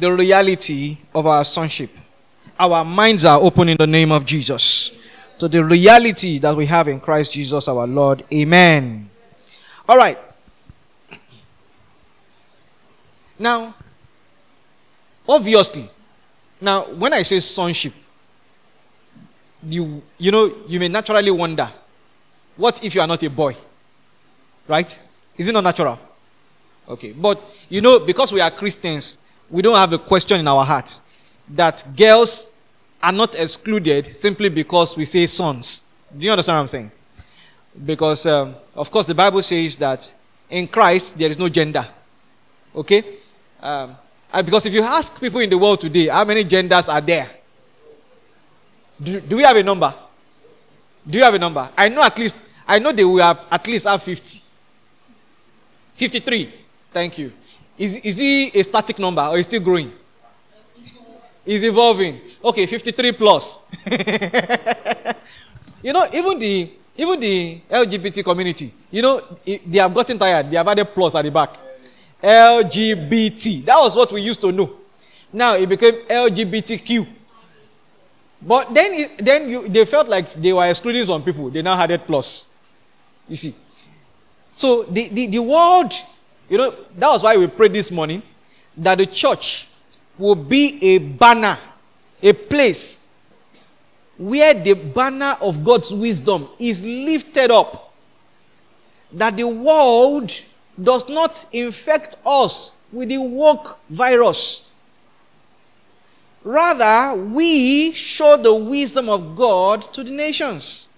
the reality of our sonship. Our minds are open in the name of Jesus to the reality that we have in Christ Jesus our Lord. Amen. All right. Now, obviously, now when I say sonship, you you know you may naturally wonder, what if you are not a boy? Right? Is it not natural? Okay, but you know because we are Christians, we don't have a question in our hearts that girls are not excluded simply because we say sons. Do you understand what I'm saying? Because, um, of course, the Bible says that in Christ there is no gender. Okay? Um, because if you ask people in the world today, how many genders are there? Do, do we have a number? Do you have a number? I know at least, I know they will have at least have 50. 53. Thank you. Is, is he a static number or is still growing? is evolving. Okay, 53 plus. you know, even the even the LGBT community, you know, they have gotten tired. They have added plus at the back. LGBT. That was what we used to know. Now it became LGBTQ. But then, it, then you, they felt like they were excluding some people. They now had added plus. You see. So the, the, the world, you know, that was why we prayed this morning that the church will be a banner, a place where the banner of God's wisdom is lifted up. That the world does not infect us with the woke virus. Rather, we show the wisdom of God to the nations.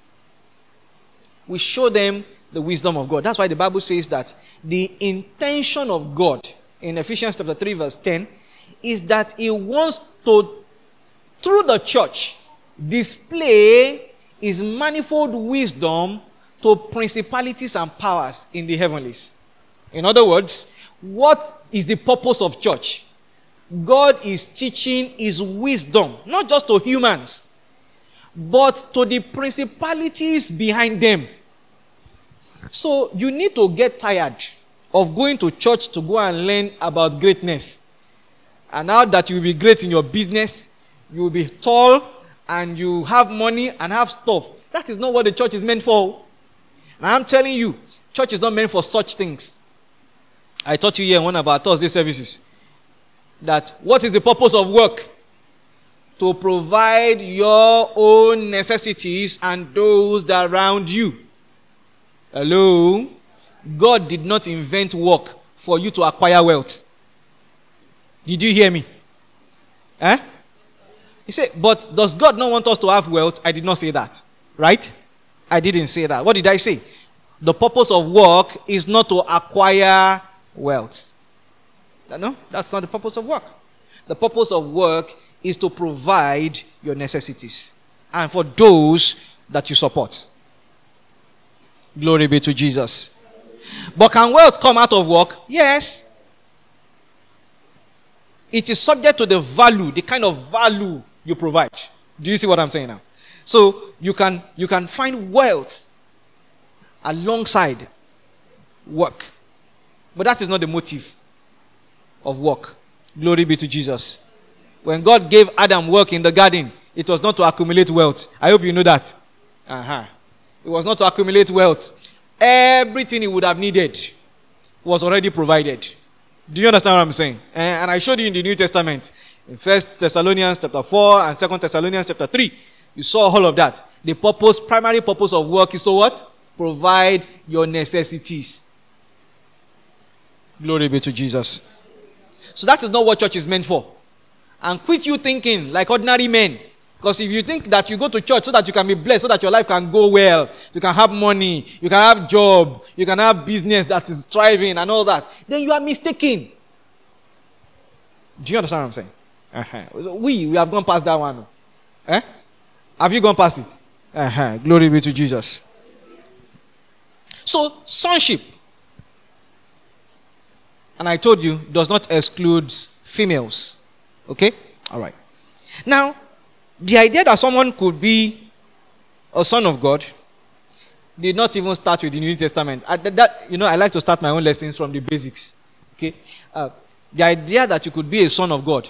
We show them the wisdom of God. That's why the Bible says that the intention of God in Ephesians chapter 3, verse 10 is that he wants to, through the church, display his manifold wisdom to principalities and powers in the heavenlies. In other words, what is the purpose of church? God is teaching his wisdom, not just to humans, but to the principalities behind them. So you need to get tired of going to church to go and learn about greatness. And now that you will be great in your business, you will be tall and you have money and have stuff. That is not what the church is meant for. And I'm telling you, church is not meant for such things. I taught you here in one of our Thursday services that what is the purpose of work? To provide your own necessities and those that around you. Hello? God did not invent work for you to acquire wealth. Did you hear me? Eh? He said, but does God not want us to have wealth? I did not say that. Right? I didn't say that. What did I say? The purpose of work is not to acquire wealth. No, that's not the purpose of work. The purpose of work is to provide your necessities and for those that you support. Glory be to Jesus. But can wealth come out of work? Yes. It is subject to the value, the kind of value you provide. Do you see what I'm saying now? So you can you can find wealth alongside work. But that is not the motive of work. Glory be to Jesus. When God gave Adam work in the garden, it was not to accumulate wealth. I hope you know that. Uh-huh. It was not to accumulate wealth. Everything he would have needed was already provided. Do you understand what I'm saying? Eh, and I showed you in the New Testament, in First Thessalonians chapter 4 and Second Thessalonians chapter 3. You saw all of that. The purpose, primary purpose of work is to what? Provide your necessities. Glory be to Jesus. So that is not what church is meant for. And quit you thinking like ordinary men. Because if you think that you go to church so that you can be blessed, so that your life can go well, you can have money, you can have job, you can have business that is thriving and all that, then you are mistaken. Do you understand what I'm saying? Uh-huh. We, we have gone past that one. Eh? Have you gone past it? Uh-huh. Glory be to Jesus. So, sonship, and I told you, does not exclude females. Okay? All right. Now, the idea that someone could be a son of God did not even start with the New Testament. I, that, you know, I like to start my own lessons from the basics. Okay? Uh, the idea that you could be a son of God.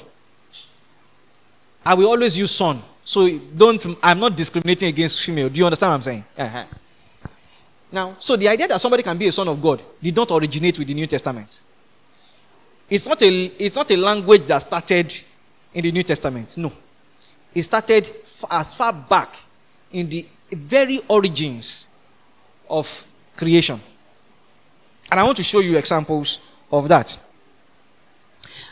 I will always use son. So don't, I'm not discriminating against female. Do you understand what I'm saying? Uh-huh. Now, so the idea that somebody can be a son of God did not originate with the New Testament. It's not a, it's not a language that started in the New Testament. No. It started as far back in the very origins of creation. And I want to show you examples of that.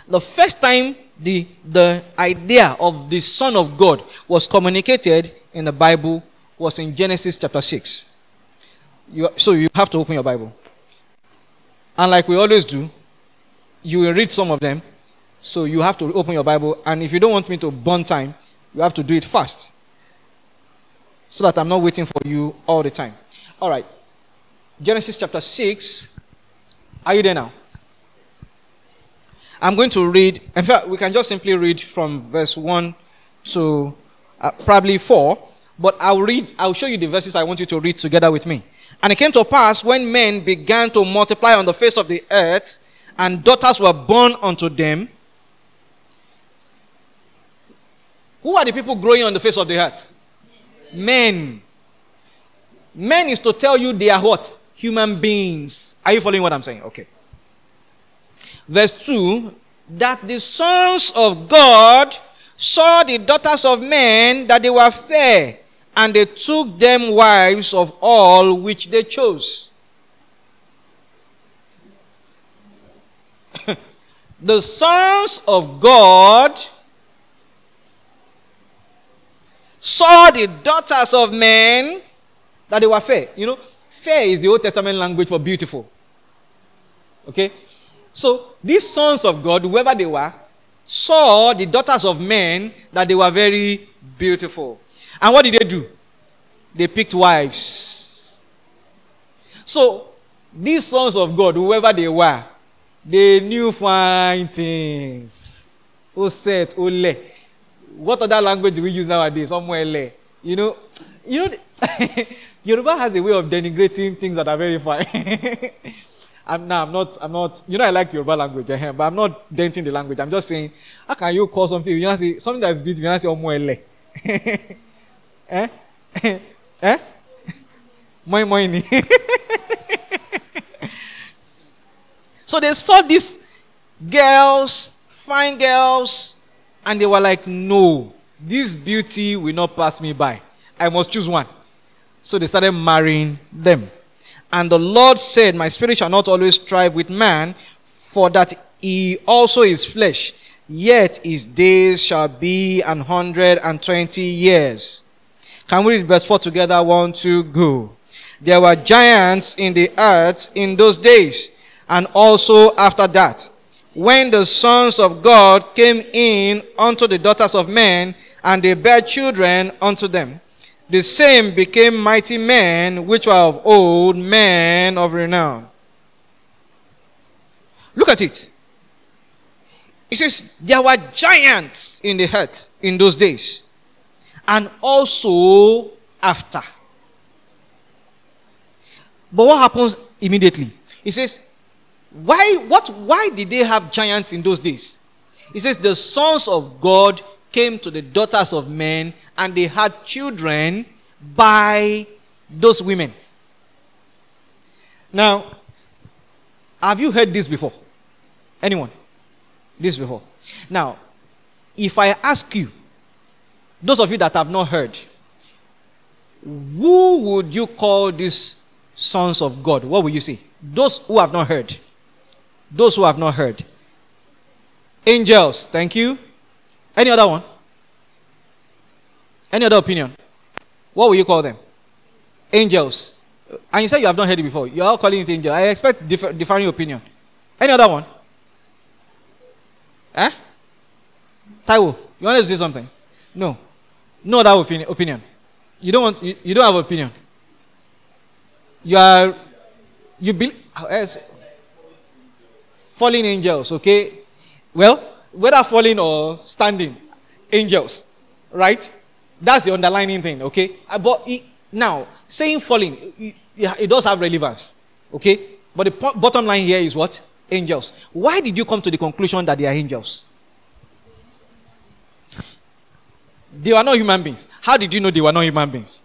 The first time the, the idea of the Son of God was communicated in the Bible was in Genesis chapter 6. You, so you have to open your Bible. And like we always do, you will read some of them. So you have to open your Bible. And if you don't want me to burn time, you have to do it fast. So that I'm not waiting for you all the time. All right. Genesis chapter 6. Are you there now? I'm going to read. In fact, we can just simply read from verse 1 to uh, probably 4. But I'll read, I'll show you the verses I want you to read together with me. And it came to pass when men began to multiply on the face of the earth, and daughters were born unto them. Who are the people growing on the face of the earth? Men. Men is to tell you they are what? Human beings. Are you following what I'm saying? Okay. Verse 2 that the sons of God saw the daughters of men that they were fair, and they took them wives of all which they chose. the sons of God saw the daughters of men that they were fair. You know, fair is the Old Testament language for beautiful. Okay? So, these sons of God, whoever they were, saw the daughters of men that they were very beautiful. And what did they do? They picked wives. So, these sons of God, whoever they were, they knew fine things. Who said, Ole. What other language do we use nowadays? Somewhere, You know, you know, Yoruba has a way of denigrating things that are very fine. I'm, no, I'm not, I'm not, you know, I like Yoruba language, but I'm not denting the language. I'm just saying, how can you call something, you know, say, something that's beautiful, you know, say, Omoele. eh? eh? Moi moi ni. so they saw these girls, fine girls, and they were like, no, this beauty will not pass me by. I must choose one. So they started marrying them. And the Lord said, My spirit shall not always strive with man, for that he also is flesh. Yet his days shall be an hundred and twenty years. Can we read verse 4 together? One, two, go. There were giants in the earth in those days, and also after that, when the sons of God came in unto the daughters of men, and they bare children unto them the same became mighty men which were of old, men of renown. Look at it. It says, There were giants in the earth in those days, and also after. But what happens immediately? He says, why, what, why did they have giants in those days? He says, The sons of God came to the daughters of men and they had children by those women. Now, have you heard this before? Anyone? This before? Now, if I ask you, those of you that have not heard, who would you call these sons of God? What will you say? Those who have not heard. Those who have not heard. Angels, thank you. Any other one? Any other opinion? What will you call them? Angels. And you said you have not heard it before. You are calling it angel. I expect differ, differing opinion. Any other one? Eh? Taiwo, you want to say something? No. No other opinion. You don't want. You, you don't have opinion. You are. You believe. Falling angels. Okay. Well, whether falling or standing, angels, right? That's the underlining thing, okay? Uh, but it, now, saying falling, it, it, does have relevance, okay? But the po- bottom line here is what? Angels. Why did you come to the conclusion that they are angels? They were not human beings. How did you know they were not human beings?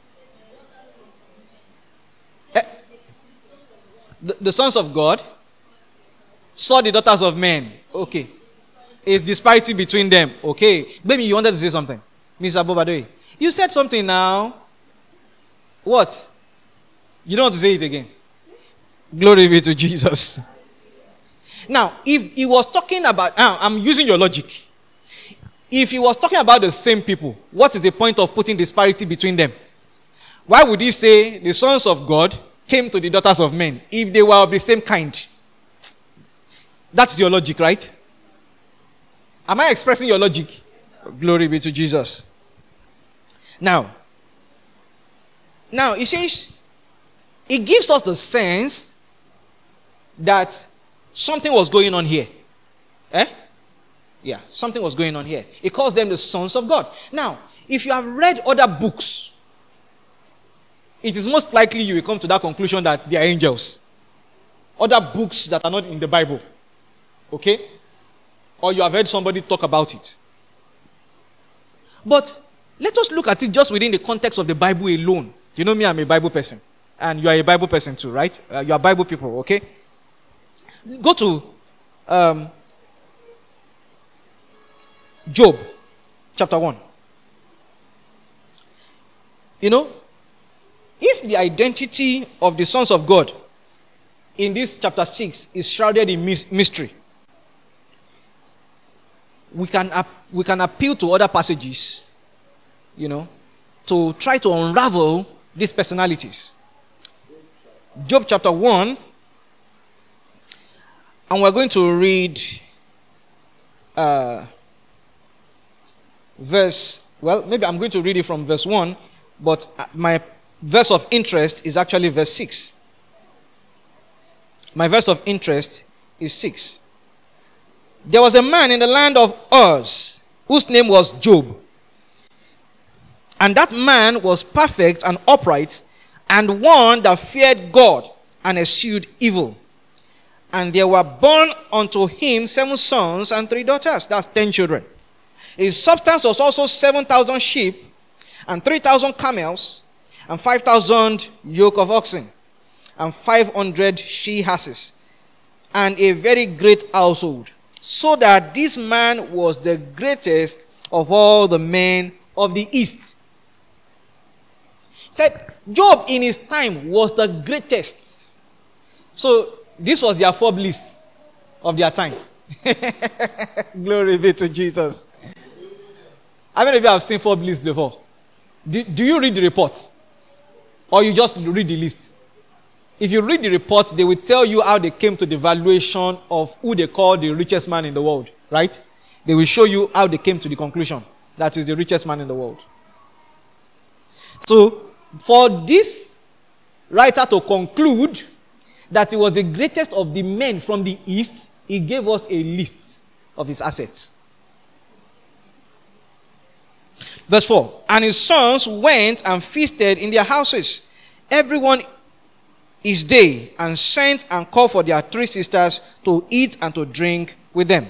Eh, the, the sons of God saw the daughters of men. Okay. It's disparity between them. Okay. Baby, you wanted to say something? Mr. Bobadoi. You said something now. What? You don't want to say it again. Glory be to Jesus. Now, if he was talking about, now I'm using your logic. If he was talking about the same people, what is the point of putting disparity between them? Why would he say the sons of God came to the daughters of men if they were of the same kind? That's your logic, right? Am I expressing your logic? Glory be to Jesus. Now, now it says, it gives us the sense that something was going on here. Eh? Yeah, something was going on here. It calls them the sons of God. Now, if you have read other books, it is most likely you will come to that conclusion that they are angels. Other books that are not in the Bible. Okay? Or you have heard somebody talk about it. But let us look at it just within the context of the Bible alone. You know me, I'm a Bible person. And you are a Bible person too, right? Uh, you are Bible people, okay? Go to um, Job chapter 1. You know, if the identity of the sons of God in this chapter 6 is shrouded in mystery, we can, we can appeal to other passages, you know, to try to unravel these personalities. Job chapter 1, and we're going to read uh, verse, well, maybe I'm going to read it from verse 1, but my verse of interest is actually verse 6. My verse of interest is 6. There was a man in the land of Uz whose name was Job. And that man was perfect and upright, and one that feared God and eschewed evil. And there were born unto him seven sons and three daughters. That's ten children. His substance was also 7,000 sheep, and 3,000 camels, and 5,000 yoke of oxen, and 500 she asses, and a very great household so that this man was the greatest of all the men of the east. Said Job in his time was the greatest. So this was their Forbes list of their time. Glory be to Jesus. How many of you have seen Forbes list before? Do, do you read the reports? Or you just read the list? If you read the reports, they will tell you how they came to the valuation of who they call the richest man in the world, right? They will show you how they came to the conclusion that is the richest man in the world. So, for this writer to conclude that he was the greatest of the men from the east, he gave us a list of his assets. Verse 4 And his sons went and feasted in their houses, everyone his day and sent and called for their three sisters to eat and to drink with them.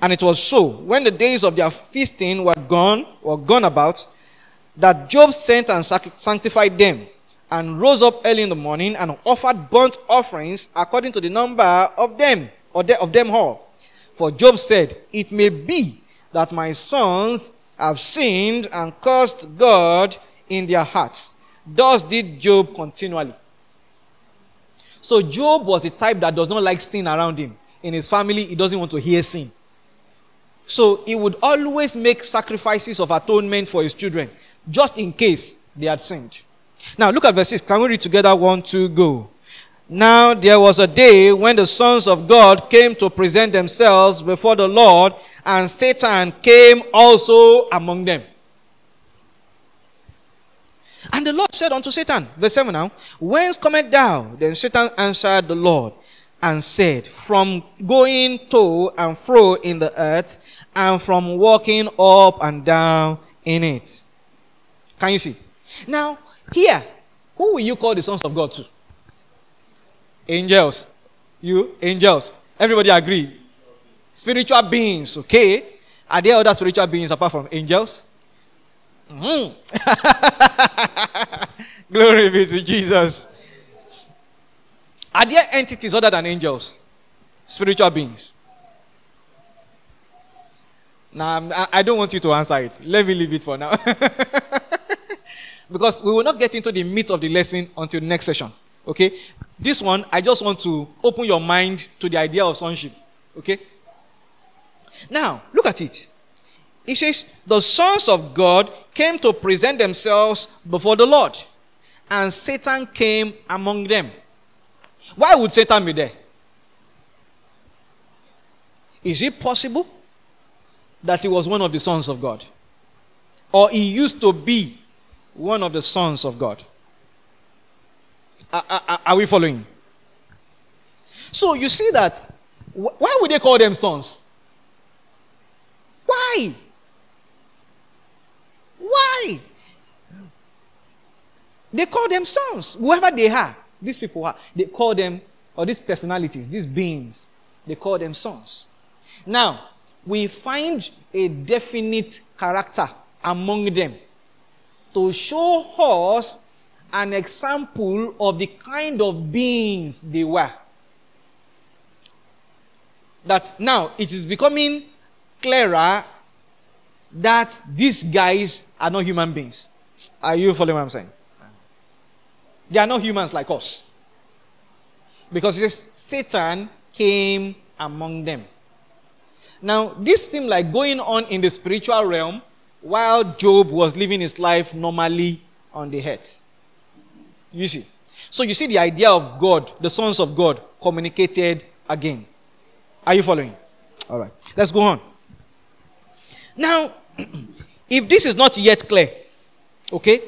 And it was so, when the days of their feasting were gone, or gone about, that Job sent and sanctified them, and rose up early in the morning and offered burnt offerings according to the number of them, or of them all. For Job said, It may be that my sons have sinned and cursed God in their hearts. Thus did Job continually. So Job was the type that does not like sin around him. In his family, he doesn't want to hear sin. So he would always make sacrifices of atonement for his children, just in case they had sinned. Now look at verse 6. Can we read together? One, two, go. Now there was a day when the sons of God came to present themselves before the Lord, and Satan came also among them. And the Lord said unto Satan, verse 7 now, Whence cometh thou? Then Satan answered the Lord and said, From going to and fro in the earth, and from walking up and down in it. Can you see? Now, here, who will you call the sons of God to? Angels. You, angels. Everybody agree? Spiritual beings, okay? Are there other spiritual beings apart from angels? Mm. Glory be to Jesus. Are there entities other than angels? Spiritual beings? Now, I don't want you to answer it. Let me leave it for now. because we will not get into the meat of the lesson until next session. Okay? This one, I just want to open your mind to the idea of sonship. Okay? Now, look at it. It says, The sons of God came to present themselves before the Lord, and Satan came among them. Why would Satan be there? Is it possible that he was one of the sons of God? Or he used to be one of the sons of God? Are, are, are we following? So you see that. Why would they call them sons? Why? Why? They call them sons. Whoever they are, these people are, they call them, or these personalities, these beings, they call them sons. Now, we find a definite character among them to show us an example of the kind of beings they were. That now it is becoming clearer that these guys are not human beings. Are you following what I'm saying? They are not humans like us. Because Satan came among them. Now, this seemed like going on in the spiritual realm while Job was living his life normally on the earth. You see. So you see the idea of God, the sons of God, communicated again. Are you following? All right. Let's go on. Now, if this is not yet clear, okay?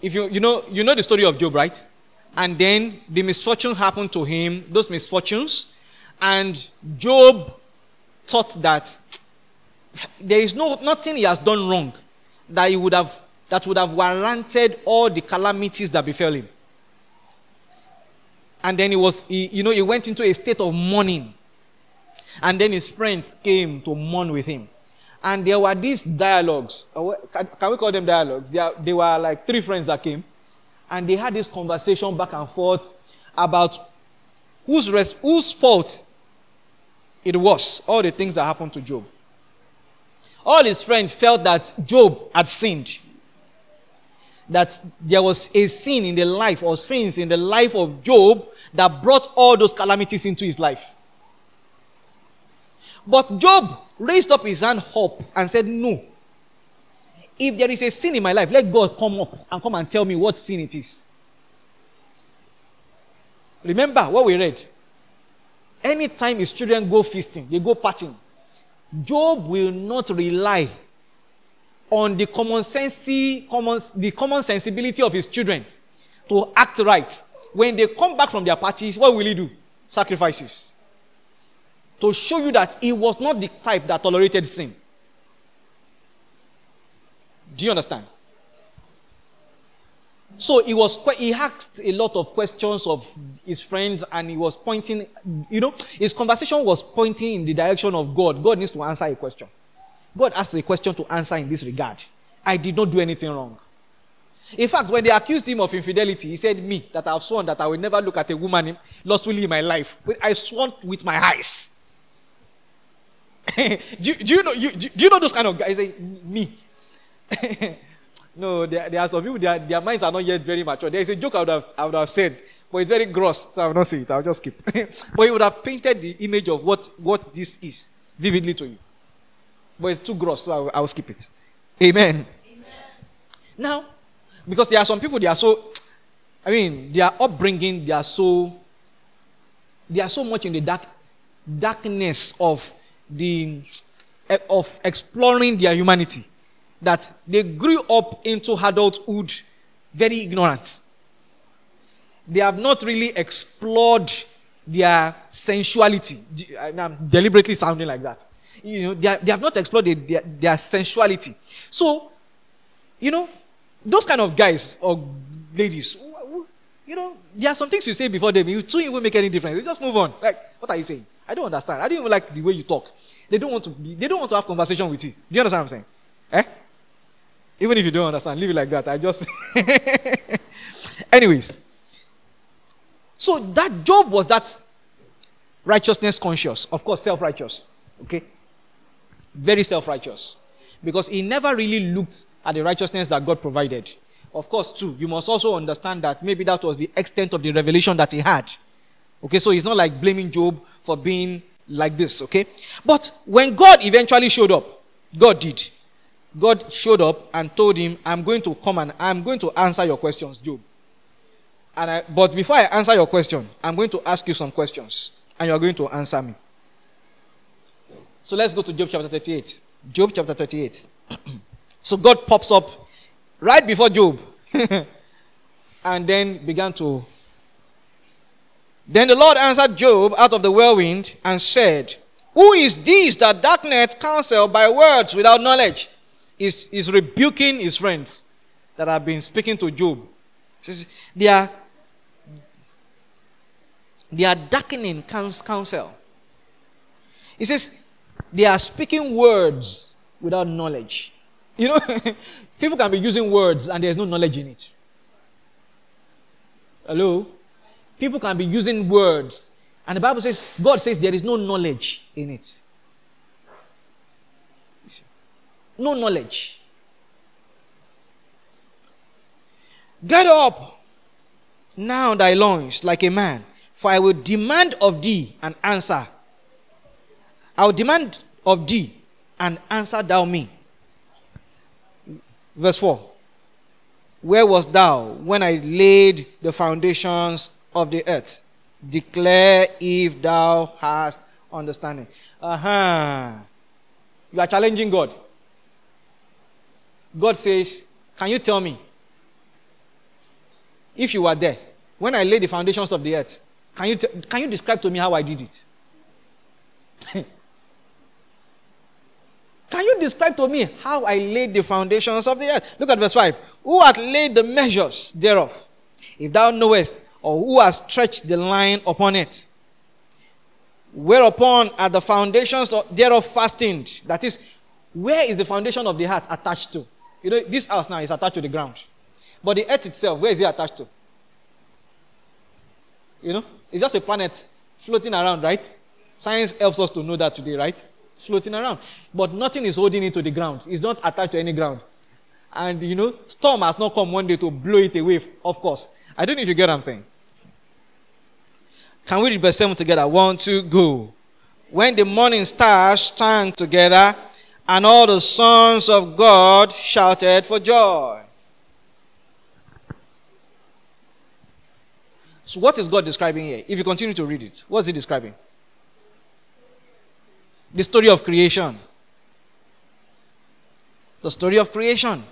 If you you know you know the story of Job, right? And then the misfortune happened to him, those misfortunes, and Job thought that there is no nothing he has done wrong that he would have that would have warranted all the calamities that befell him. And then he was, he, you know, he went into a state of mourning. And then his friends came to mourn with him. And there were these dialogues. Uh, can we call them dialogues? They, were like three friends that came. And they had this conversation back and forth about whose, res- whose fault it was, all the things that happened to Job. All his friends felt that Job had sinned. That there was a sin in the life or sins in the life of Job that brought all those calamities into his life. But Job raised up his hand up and said, No. If there is a sin in my life, let God come up and come and tell me what sin it is. Remember what we read. Anytime his children go feasting, they go partying, Job will not rely on the common sense, common, the common sensibility of his children to act right. When they come back from their parties, what will he do? Sacrifices to show you that he was not the type that tolerated sin. Do you understand? So he was he asked a lot of questions of his friends, and he was pointing. You know, his conversation was pointing in the direction of God. God needs to answer a question. God asked a question to answer in this regard. I did not do anything wrong. In fact, when they accused him of infidelity, he said, "Me, that I have sworn that I will never look at a woman lustfully in my life. I sworn with my eyes." do, you, do, you know you, do you know those kind of guys? Say, me. no, there, there, are some people, their, their minds are not yet very mature. There is a joke I would have, I would have said, but it's very gross, so I will not say it. I'll just skip. but he would have painted the image of what, what this is vividly to you. But it's too gross, so I will, I will skip it. Amen. Amen. Now, because there are some people, they are so, I mean, their upbringing, they are so, they are so much in the dark, darkness of the eh, of exploring their humanity that they grew up into adulthood very ignorant. They have not really explored their sensuality. I'm deliberately sounding like that. You know, they, are, they have not explored their, their sensuality. So, you know, those kind of guys or ladies, You know, there are some things you say before them, you two even make any difference. You just move on. Like, what are you saying? I don't understand. I don't even like the way you talk. They don't want to be, they don't want to have conversation with you. Do you understand what I'm saying? Eh? Even if you don't understand, leave it like that. I just anyways. So that Job was that righteousness conscious, of course, self-righteous. Okay? Very self-righteous. Because he never really looked at the righteousness that God provided. Of course, too, you must also understand that maybe that was the extent of the revelation that he had. Okay, so he's not like blaming Job for being like this, okay? But when God eventually showed up, God did. God showed up and told him, I'm going to come and I'm going to answer your questions, Job. And I, but before I answer your question, I'm going to ask you some questions and you're going to answer me. So let's go to Job chapter 38. Job chapter 38. so God pops up right before Job and then began to. Then the Lord answered Job out of the whirlwind and said, Who is this that darkness counsel by words without knowledge? He's, he's rebuking his friends that have been speaking to Job. Says, they are they are darkening counsel. He says they are speaking words without knowledge. You know, people can be using words and there's no knowledge in it. Hello? People can be using words and the Bible says, God says there is no knowledge in it. No knowledge. Get up now thy loins like a man, for I will demand of thee an answer. I will demand of thee and answer thou me. Verse 4 Where was thou when I laid the foundations of the earth? Declare if thou hast understanding. Uh huh. You are challenging God. God says, Can you tell me if you were there when I laid the foundations of the earth? Can you, t- can you describe to me how I did it? Can you describe to me how I laid the foundations of the earth? Look at verse 5. Who hath laid the measures thereof? If thou knowest, or who has stretched the line upon it? Whereupon are the foundations thereof fastened? That is, where is the foundation of the heart attached to? You know, this house now is attached to the ground. But the earth itself, where is it attached to? You know, it's just a planet floating around, right? Science helps us to know that today, right? Floating around. But nothing is holding it to the ground. It's not attached to any ground. And, you know, storm has not come one day to blow it away, of course. I don't know if you get what I'm saying. Can we read verse 7 together? One, two, go. When the morning stars sang together, and all the sons of God shouted for joy. So, what is God describing here? If you continue to read it, what's he describing? The story of creation. The story of creation.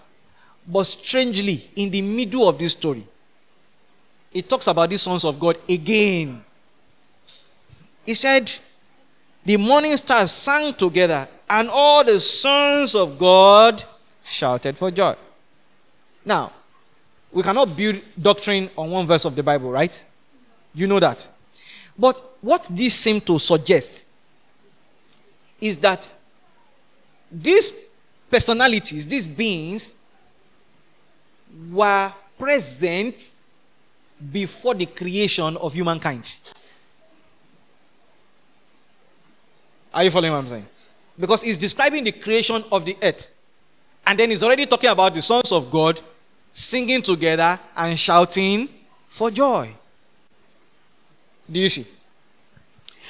But strangely, in the middle of this story, it talks about the sons of God again. He said, The morning stars sang together, and all the sons of God shouted for joy. Now, we cannot build doctrine on one verse of the Bible, right? You know that. But what this seems to suggest is that these personalities, these beings, were present before the creation of humankind. Are you following what I'm saying? Because he's describing the creation of the earth. And then he's already talking about the sons of God singing together and shouting for joy. Do you see?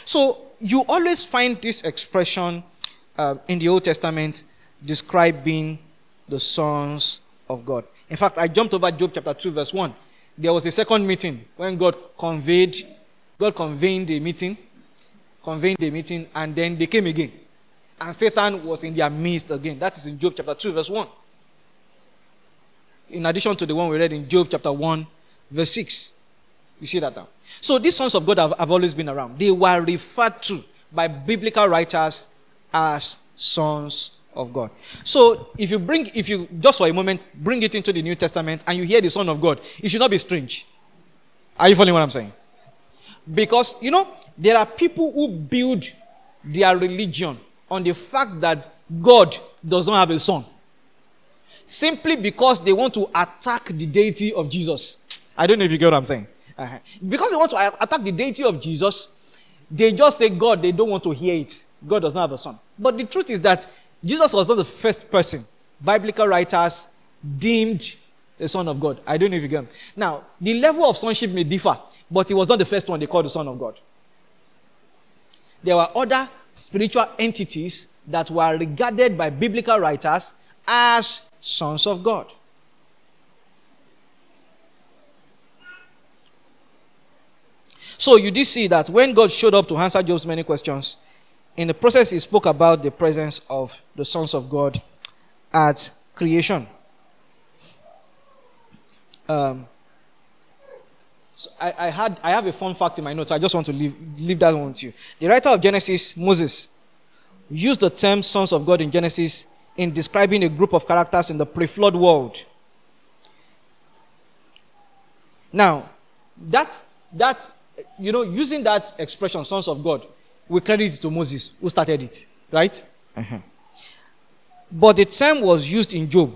So you always find this expression uh, in the Old Testament describing the sons of God. In fact, I jumped over Job chapter 2, verse 1. There was a second meeting when God conveyed, God convened a meeting, convened a meeting, and then they came again. And Satan was in their midst again. That is in Job chapter 2, verse 1. In addition to the one we read in Job chapter 1, verse 6. You see that now? So these sons of God have, have always been around. They were referred to by biblical writers as sons of God. So if you bring, if you just for a moment bring it into the New Testament and you hear the Son of God, it should not be strange. Are you following what I'm saying? Because, you know, there are people who build their religion on the fact that God does not have a son. Simply because they want to attack the deity of Jesus. I don't know if you get what I'm saying. Uh-huh. Because they want to attack the deity of Jesus, they just say God, they don't want to hear it. God does not have a son. But the truth is that Jesus was not the first person biblical writers deemed the Son of God. I don't know if you get it. Now, the level of sonship may differ, but he was not the first one they called the Son of God. There were other spiritual entities that were regarded by biblical writers as sons of God. So you did see that when God showed up to answer Job's many questions, in the process he spoke about the presence of the sons of God at creation. Um, so I, I, had I have a fun fact in my notes. I just want to leave, leave that one to you. The writer of Genesis, Moses, used the term sons of God in Genesis in describing a group of characters in the pre-flood world. Now, that's that's you know, using that expression, sons of God, we credit it to Moses, who started it, right? Uh-huh. But the term was used in Job.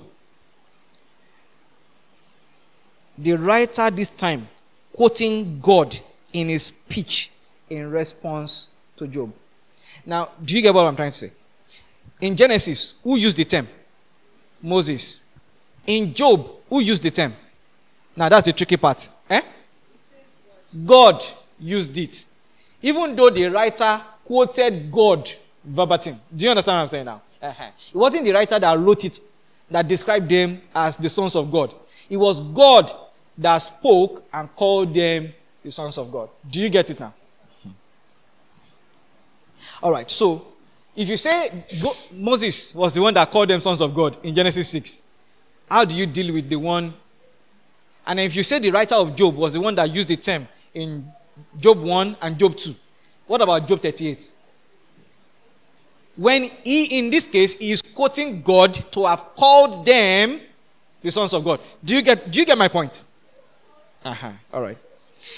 The writer this time quoting God in his speech in response to Job. Now, do you get what I'm trying to say? In Genesis, who used the term? Moses. In Job, who used the term? Now, that's the tricky part. Eh? God used it. Even though the writer quoted God verbatim. Do you understand what I'm saying now? Uh-huh. It wasn't the writer that wrote it that described them as the sons of God. It was God that spoke and called them the sons of God. Do you get it now? Hmm. All right, so if you say Moses was the one that called them sons of God in Genesis 6, how do you deal with the one? And if you say the writer of Job was the one that used the term in Job 1 and Job 2, what about Job 38? when he, in this case, is quoting God to have called them the sons of God. Do you get, do you get my point? Uh-huh. All right.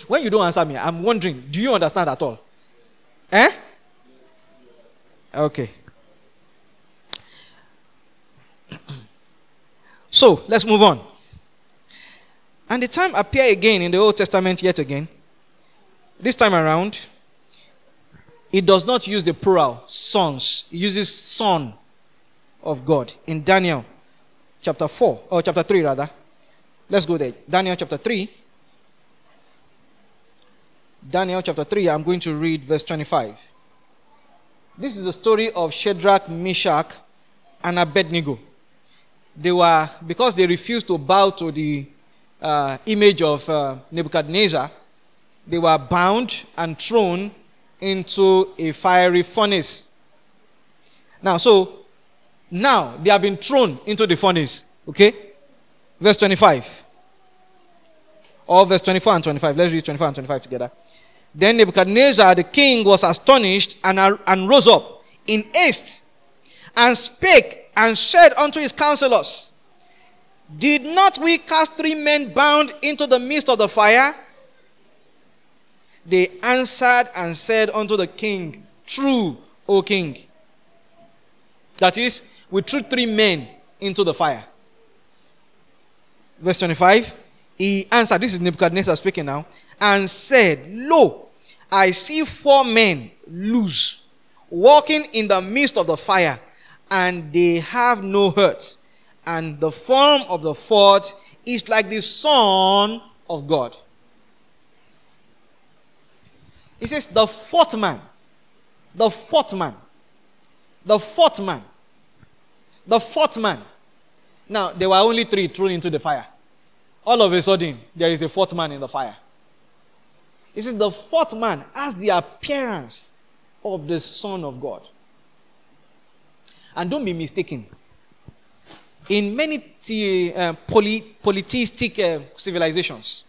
When you don't answer me, I'm wondering, do you understand at all? Eh? Okay. so, let's move on. And the time appear again in the Old Testament yet again. This time around, it does not use the plural, sons. It uses son of God. In Daniel chapter 4, or chapter 3 rather. Let's go there. Daniel chapter 3. Daniel chapter 3, I'm going to read verse 25. This is the story of Shadrach, Meshach, and Abednego. They were, because they refused to bow to the uh, image of uh, Nebuchadnezzar, they were bound and thrown into a fiery furnace. Now, so now they have been thrown into the furnace. Okay? Verse 25. Or verse 24 and 25. Let's read 24 and 25 together. Then Nebuchadnezzar the king was astonished and, and rose up in haste and spake and said unto his counselors, Did not we cast three men bound into the midst of the fire? They answered and said unto the king, True, O king. That is, we threw three men into the fire. Verse 25. He answered, this is Nebuchadnezzar speaking now, and said, Lo, I see four men loose, walking in the midst of the fire, and they have no hurt. And the form of the fourth is like the Son of God. He says, the fourth man, the fourth man, the fourth man, the fourth man. Now, there were only three thrown into the fire. All of a sudden, there is a fourth man in the fire. He says, the fourth man has the appearance of the Son of God. And don't be mistaken. In many the, uh, poly, polytheistic uh, civilizations,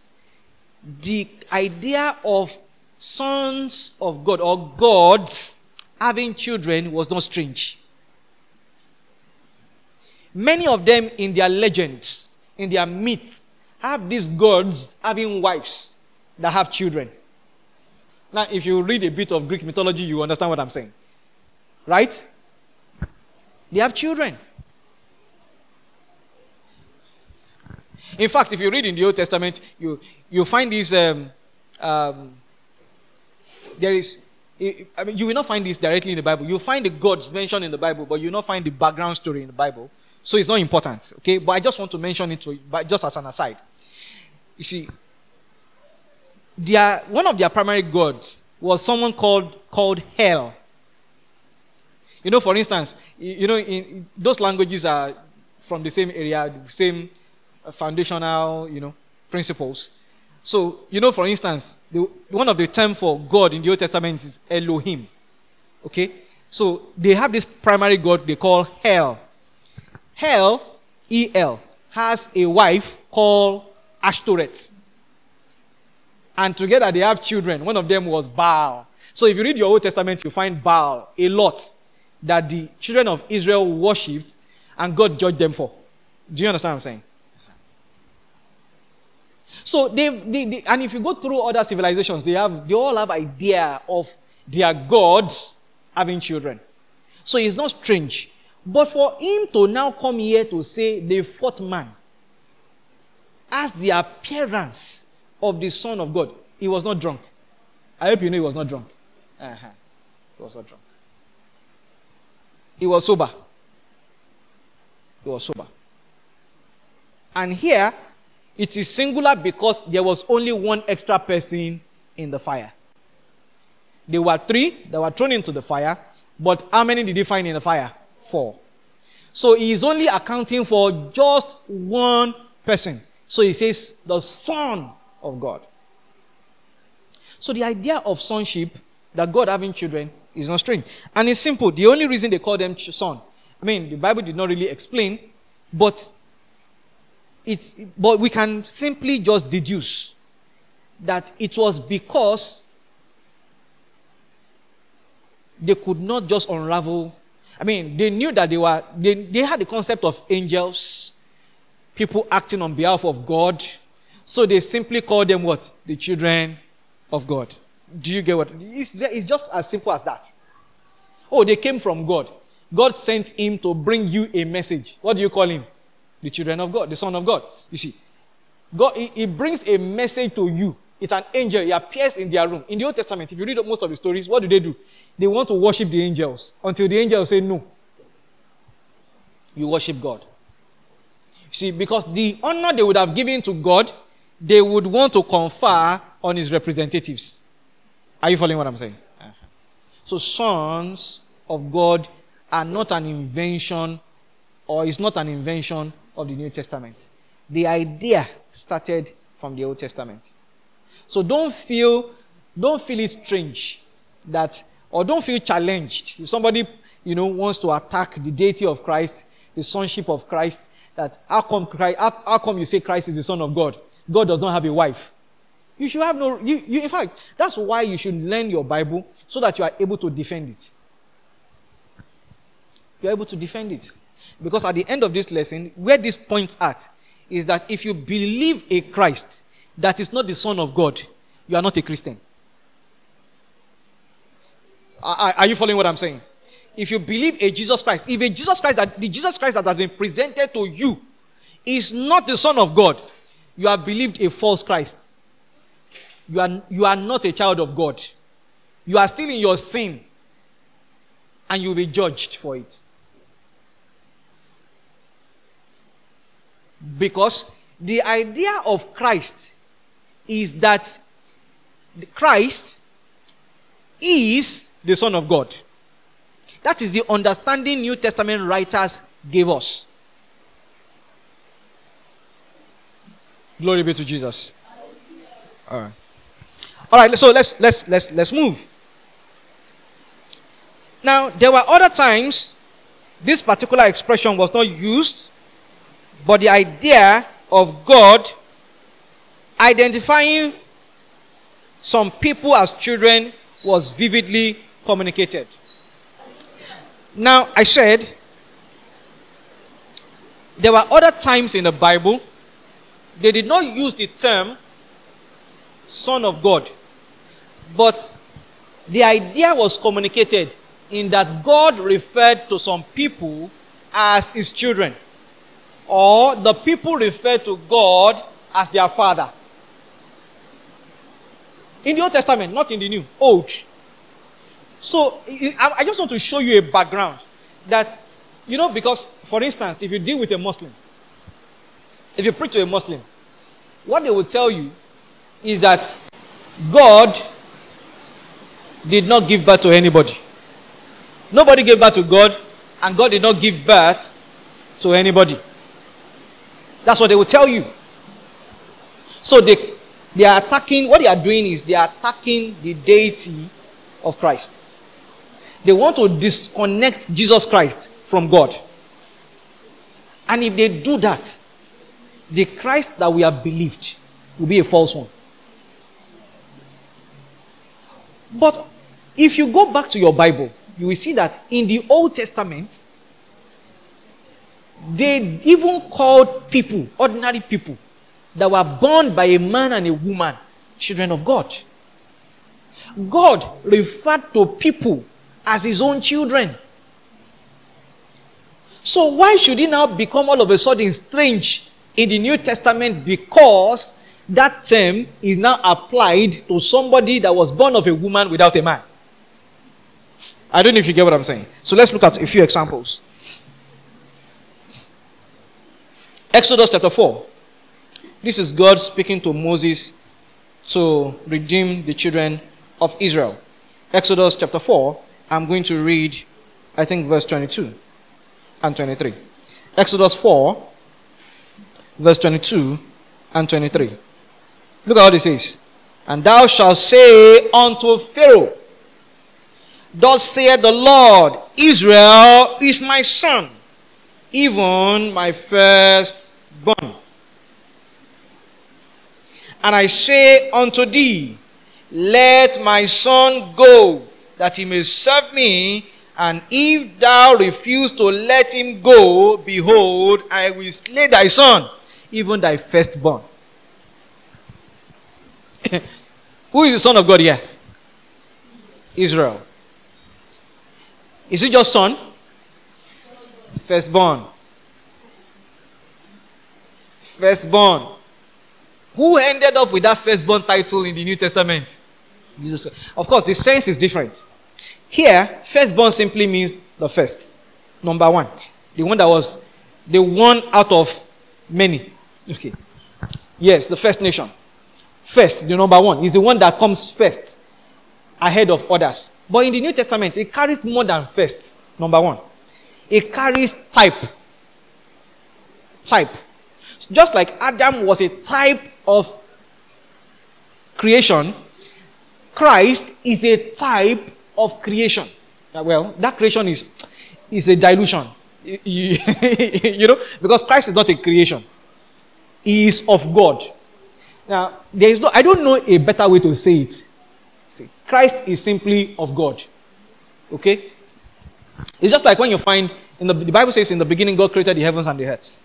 the idea of sons of God or gods having children was not strange. Many of them in their legends, in their myths, have these gods having wives that have children. Now, if you read a bit of Greek mythology, you understand what I'm saying. Right? They have children. In fact, if you read in the Old Testament, you, you find this. Um, um, there is. I mean, you will not find this directly in the Bible. You'll find the gods mentioned in the Bible, but you'll not find the background story in the Bible. So it's not important. Okay? But I just want to mention it to, you, but just as an aside. You see, their, one of their primary gods was someone called, called Hel. You know, for instance, you know, in, those languages are from the same area, the same foundational, you know, principles. So, you know, for instance, the, one of the terms for God in the Old Testament is Elohim. Okay? So, they have this primary God they call Hell. Hell, E-L, has a wife called Ashtoreth. And together they have children. One of them was Baal. So if you read your Old Testament, you find Baal a lot that the children of Israel worshipped and God judged them for. Do you understand what I'm saying? So they, they, they, and if you go through other civilizations, they have they all have idea of their gods having children. So it's not strange. But for him to now come here to say the fourth man has the appearance of the Son of God, he was not drunk. I hope you know he was not drunk. Uh-huh. He was not drunk. He was sober. He was sober. And here, it is singular because there was only one extra person in the fire. There were three that were thrown into the fire, but how many did he find in the fire? Four. So he is only accounting for just one person. So he says, the Son of God. So the idea of sonship, that God having children, is not strange. And it's simple. The only reason they call them son, I mean, the Bible did not really explain, but it's, but we can simply just deduce that it was because they could not just unravel. I mean, they knew that they were, they, they had the concept of angels, people acting on behalf of God. So they simply call them what? The children of God. Do you get what? It's, it's just as simple as that. Oh, they came from God. God sent him to bring you a message. What do you call him? The children of God, the Son of God. You see, God, he, he brings a message to you. It's an angel. He appears in their room. In the Old Testament, if you read most of the stories, what do they do? They want to worship the angels until the angels say no. You worship God. See, because the honor they would have given to God, they would want to confer on his representatives. Are you following what I'm saying? Uh-huh. So, sons of God are not an invention, or is not an invention of the New Testament. The idea started from the Old Testament. So don't feel, don't feel it strange that, or don't feel challenged. If somebody, you know, wants to attack the deity of Christ, the sonship of Christ, that how come, Christ, how, how come you say Christ is the Son of God? God does not have a wife. You should have no, you, you, in fact, that's why you should learn your Bible so that you are able to defend it. You're able to defend it. Because at the end of this lesson, where this points at is that if you believe a Christ that is not the Son of God, you are not a Christian. Are, are you following what I'm saying? if you believe a Jesus Christ, if a Jesus Christ that the Jesus Christ that has been presented to you is not the Son of God, you have believed a false Christ. You are, you are not a child of God. You are still in your sin. And you'll be judged for it. Because the idea of Christ is that Christ is the Son of God. That is the understanding New Testament writers gave us. Glory be to Jesus. All right. All right, so let's let's let's let's move. Now, there were other times this particular expression was not used, but the idea of God identifying some people as children was vividly communicated. Now, I said there were other times in the Bible they did not use the term Son of God. But the idea was communicated in that God referred to some people as his children, or the people referred to God as their father. In the Old Testament, not in the New, Old. So I just want to show you a background that, you know, because, for instance, if you deal with a Muslim, if you preach to a Muslim, what they will tell you is that God did not give birth to anybody. Nobody gave birth to God, and God did not give birth to anybody. That's what they will tell you. So they, they are attacking, what they are doing is they are attacking the deity of Christ. They want to disconnect Jesus Christ from God. And if they do that, the Christ that we have believed will be a false one. But if you go back to your Bible, you will see that in the Old Testament, they even called people, ordinary people, that were born by a man and a woman, children of God. God referred to people as his own children. So, why should he now become all of a sudden strange in the New Testament? Because that term is now applied to somebody that was born of a woman without a man. I don't know if you get what I'm saying. So, let's look at a few examples. Exodus chapter 4. This is God speaking to Moses to redeem the children of Israel. Exodus chapter 4, I'm going to read, I think, verse 22 and 23. Exodus 4, verse 22 and 23. Look at what it says. And thou shalt say unto Pharaoh, Thus saith the Lord, Israel is my son, even my firstborn. And I say unto thee, Let my son go, that he may serve me. And if thou refuse to let him go, behold, I will slay thy son, even thy firstborn. Who is the son of God here? Israel. Is it your son? Firstborn. Firstborn. Who ended up with that firstborn title in the New Testament? Jesus. Of course, the sense is different. Here, firstborn simply means the first. Number one. The one that was the one out of many. Okay. Yes, the first nation. First, the number one, is the one that comes first ahead of others. But in the New Testament, it carries more than first. Number one. It carries type. Type. Just like Adam was a type of creation, Christ is a type of creation. Uh, well, that creation is, is a dilution. You, know, because Christ is not a creation, is of God. Now, there is no, I don't know a better way to say it. See, Christ is simply of God. Okay? It's just like when you find, in the, the Bible says, in the beginning, God created the heavens and the earth.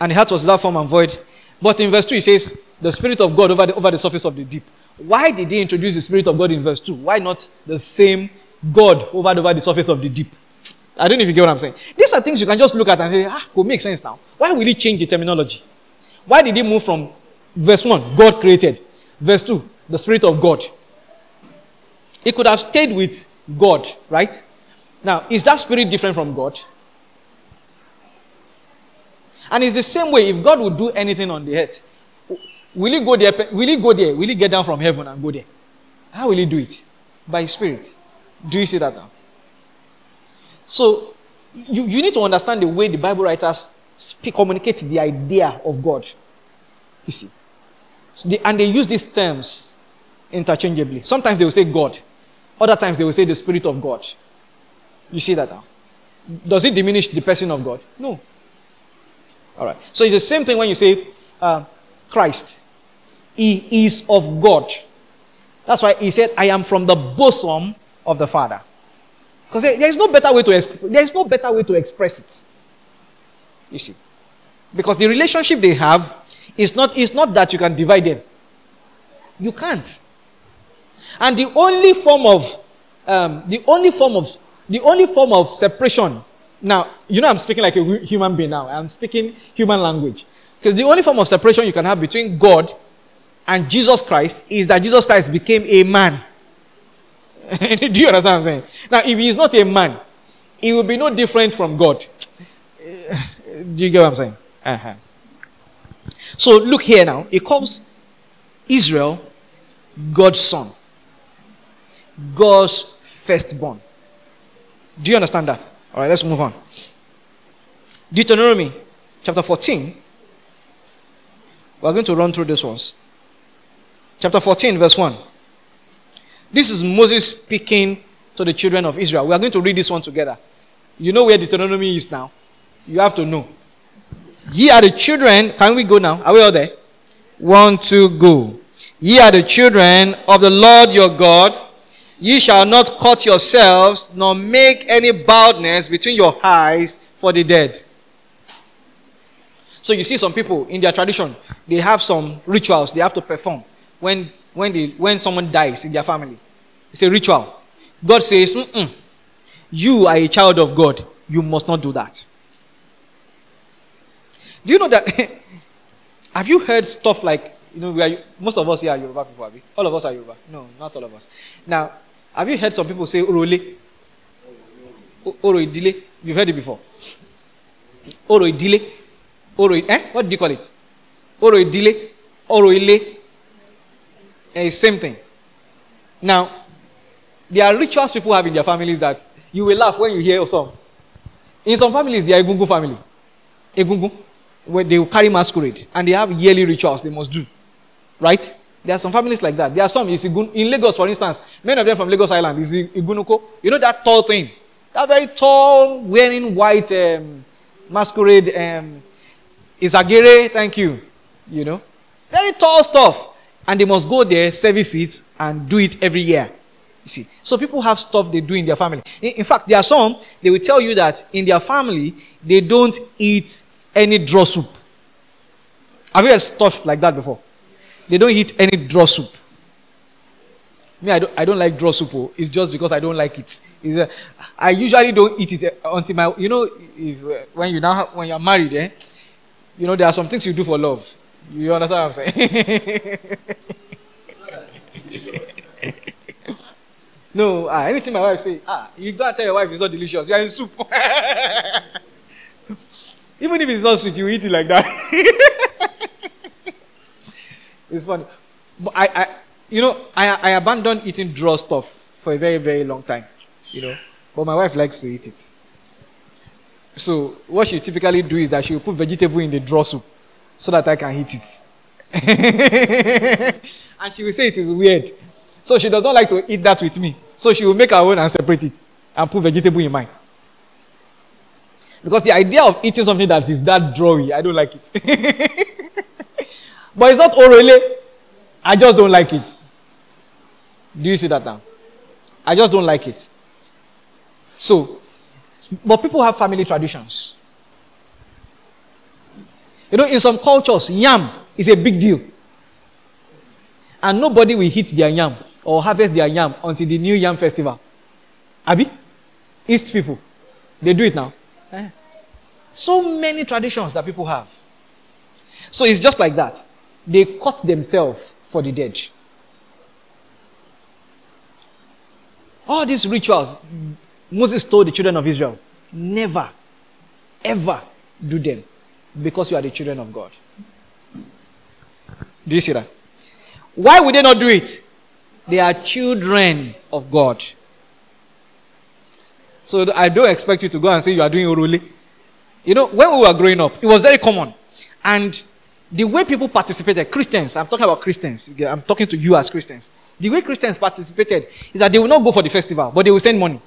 And the earth was without form and void. But in verse 2, he says, the Spirit of God over the, over the surface of the deep. Why did he introduce the Spirit of God in verse 2? Why not the same God over, over the surface of the deep? I don't know if you get what I'm saying. These are things you can just look at and say, ah, could make sense now. Why will he change the terminology? Why did he move from verse 1, God created, verse 2, the Spirit of God? He could have stayed with God, right? Now, is that spirit different from God? And it's the same way if God would do anything on the earth, will he go there? Will he go there? Will he get down from heaven and go there? How will he do it? By his spirit. Do you see that now? So you, you need to understand the way the Bible writers speak, communicate the idea of God. You see. So they, and they use these terms interchangeably. Sometimes they will say God. Other times they will say the Spirit of God. You see that now? Does it diminish the person of God? No. All right. So it's the same thing when you say uh, Christ. He is of God. That's why he said, I am from the bosom of the Father. Because there is no better way to exp- there is no better way to express it. You see. Because the relationship they have is not, is not that you can divide them. You can't. And the only form of um, the only form of the only form of separation. Now, you know, I'm speaking like a human being now. I'm speaking human language. Because the only form of separation you can have between God and Jesus Christ is that Jesus Christ became a man. Do you understand what I'm saying? Now, if he is not a man, he will be no different from God. Do you get what I'm saying? Uh-huh. So look here now. He calls Israel God's son, God's firstborn. Do you understand that? All right, let's move on. Deuteronomy chapter 14. We're going to run through this ones. Chapter 14, verse 1. This is Moses speaking to the children of Israel. We are going to read this one together. You know where Deuteronomy is now. You have to know. Ye are the children. Can we go now? Are we all there? One, two, go. Ye are the children of the Lord your God. Ye shall not cut yourselves, nor make any baldness between your eyes for the dead. So you see some people in their tradition, they have some rituals they have to perform when, when, they, when someone dies in their family. It's a ritual. God says. You are a child of God. You must not do that. Do you know that? have you heard stuff like, you know, we are, most of us here are Yoruba people, All of us are Yoruba. No, not all of us. Now, have you heard some people say Orole? Oro Idile? You've heard it before. Oro Idile? Oro, eh? What do you call it? Oro Idile? Eh, same thing. Now, there are rituals people have in their families that you will laugh when you hear some. In some families, they are Egungun family. Egungun. Where they will carry masquerade. And they have yearly rituals they must do. Right? There are some families like that. There are some in Lagos, for instance. Many of them from Lagos Island is Igunuko. You know that tall thing? That very tall, wearing white um, masquerade um, is Agere, thank you. You know? Very tall stuff. And they must go there, service it, and do it every year. You see, so people have stuff they do in their family. In, in, fact, there are some, they will tell you that in their family, they don't eat any draw soup. Have you heard stuff like that before? They don't eat any draw soup. Me, I don't, I don't like draw soup. Oh. It's just because I don't like it. Uh, I usually don't eat it uh, until my, you know, if, uh, when you now when you're married, eh, you know, there are some things you do for love. You understand what I'm saying? No, ah, anything my wife say, ah, you don't tell your wife it's not delicious. You are in soup. Even if it's not sweet, you eat it like that. it's funny. But I, I you know, I, I abandoned eating draw stuff for a very, very long time. You know, but my wife likes to eat it. So what she typically do is that she will put vegetable in the draw soup so that I can eat it. and she will say it is weird. So she does not like to eat that with me. So she will make her own and separate it and put vegetable in mine. Because the idea of eating something that is that drawy, I don't like it. but it's not orally. I just don't like it. Do you see that now? I just don't like it. So, but people have family traditions. You know, in some cultures, yam is a big deal. And nobody will eat their yam or harvest their yam until the new yam festival. Abi? East people. They do it now. So many traditions that people have. So it's just like that. They cut themselves for the dead. All these rituals, Moses told the children of Israel, never, ever do them because you are the children of God. Do you see that? Why would they not do it? They are children of God. So I don't expect you to go and say you are doing Oruli. You know, when we were growing up, it was very common. And the way people participated, Christians, I'm talking about Christians, I'm talking to you as Christians. The way Christians participated is that they will not go for the festival, but they will send money.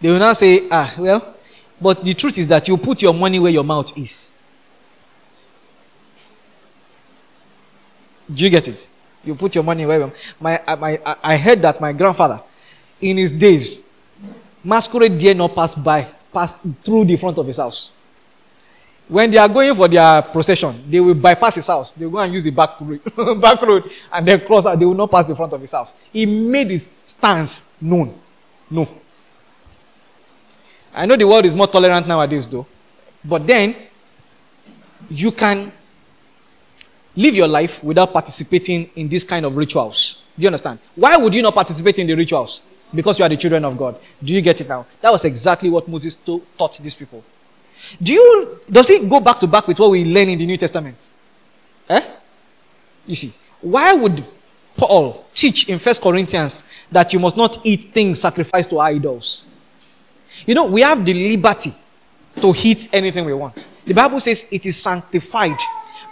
They will now say, ah, well, but the truth is that you put your money where your mouth is. Do you get it? You put your money where my, my I heard that my grandfather, in his days, masquerade dare not pass by, pass through the front of his house. When they are going for their procession, they will bypass his house. They will go and use the back road, back road and then cross out. They will not pass the front of his house. He made his stance known. No. I know the world is more tolerant nowadays, though. But then, you can live your life without participating in this kind of rituals. Do you understand? Why would you not participate in the rituals? Because you are the children of God. Do you get it now? That was exactly what Moses to- taught these people. Do you does it go back to back with what we learn in the New Testament? Eh? You see, why would Paul teach in First Corinthians that you must not eat things sacrificed to idols? You know, we have the liberty to eat anything we want. The Bible says it is sanctified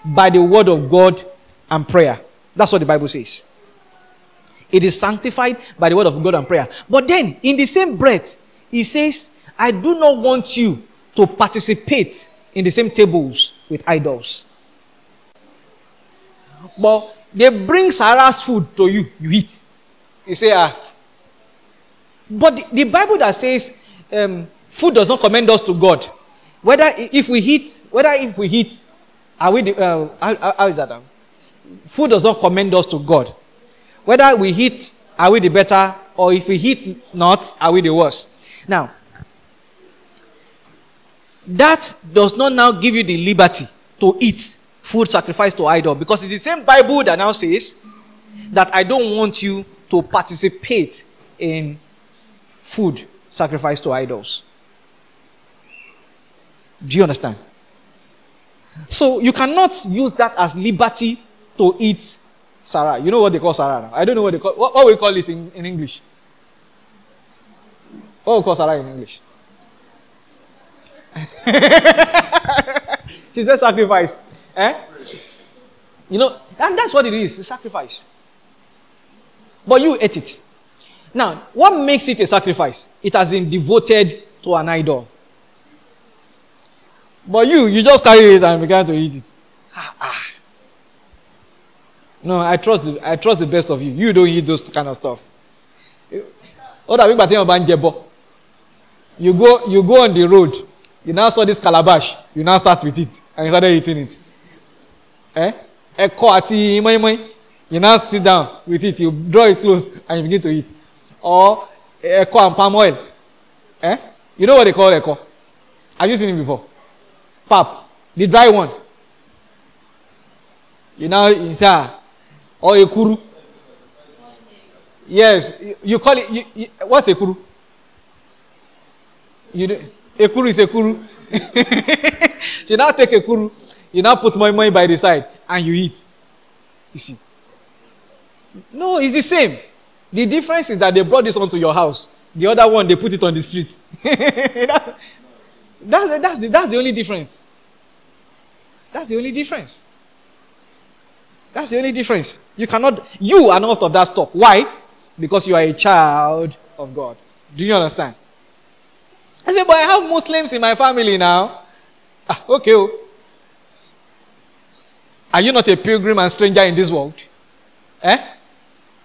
by the word of God and prayer. That's what the Bible says. It is sanctified by the word of God and prayer. But then, in the same breath, he says, I do not want you to participate in the same tables with idols. But they bring Sarah's food to you, you eat. You say, ah. But the, the Bible that says um, food does not commend us to God. Whether if we eat, whether if we eat, are we? The, uh, how, how is that? Food does not commend us to God. Whether we eat, are we the better, or if we eat not, are we the worse? Now, that does not now give you the liberty to eat food sacrificed to idol because it's the same Bible that now says that I don't want you to participate in food sacrificed to idols. Do you understand? So you cannot use that as liberty to eat Sarah. You know what they call Sarah now? I don't know what they call what, what we call it in, in English. What we call Sarah in English? she said sacrifice. Eh? You know, and that's what it is, sacrifice. But you ate it. Now, what makes it a sacrifice? It has been devoted to an idol. But you, you just carry it and began to eat it. Ah, ah. No, I trust the, I trust the best of you. You don't eat those kind of stuff. What are you You go you go on the road. You now saw this calabash. You now start with it and you started eating it. Eh? Ẹ̀kọ àti mọ́ínmọ́ín. You now sit down with it. You draw it close and you begin to eat. Or ẹ̀kọ and palm oil. Eh? You know what they call ẹ̀kọ? Have you seen it before? pap the dry one you know inside or ekuru yes you, call it you, you, what's ekuru you ekuru is ekuru you now take ekuru you now put my money by the side and you eat. You see? No it's the same. The difference is that they brought this one to your house. The other one they put it on the street. That's, that's, the, that's the only difference. That's the only difference. That's the only difference. You cannot, you are not of that stock. Why? Because you are a child of God. Do you understand? I said, but I have Muslims in my family now. Ah, okay. Oh. Are you not a pilgrim and stranger in this world? Eh?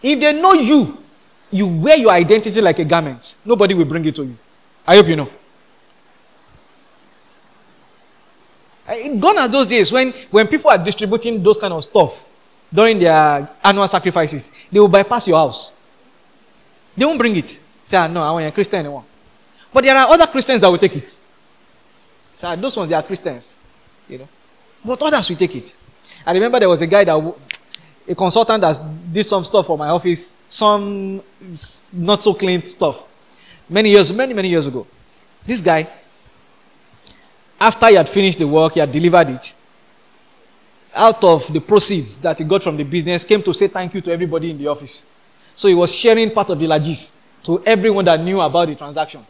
If they know you, you wear your identity like a garment. Nobody will bring it to you. I hope you know. Gone are those days when, when people are distributing those kind of stuff during their annual sacrifices. They will bypass your house. They won't bring it. Say, ah, no, I want a Christian anymore. But there are other Christians that will take it. Say, ah, those ones, they are Christians. You know. But others will take it. I remember there was a guy that, a consultant that did some stuff for my office, some not so clean stuff. Many years, many, many years ago. This guy, after he had finished the work, he had delivered it. Out of the proceeds that he got from the business, came to say thank you to everybody in the office. So he was sharing part of the largesse to everyone that knew about the transaction.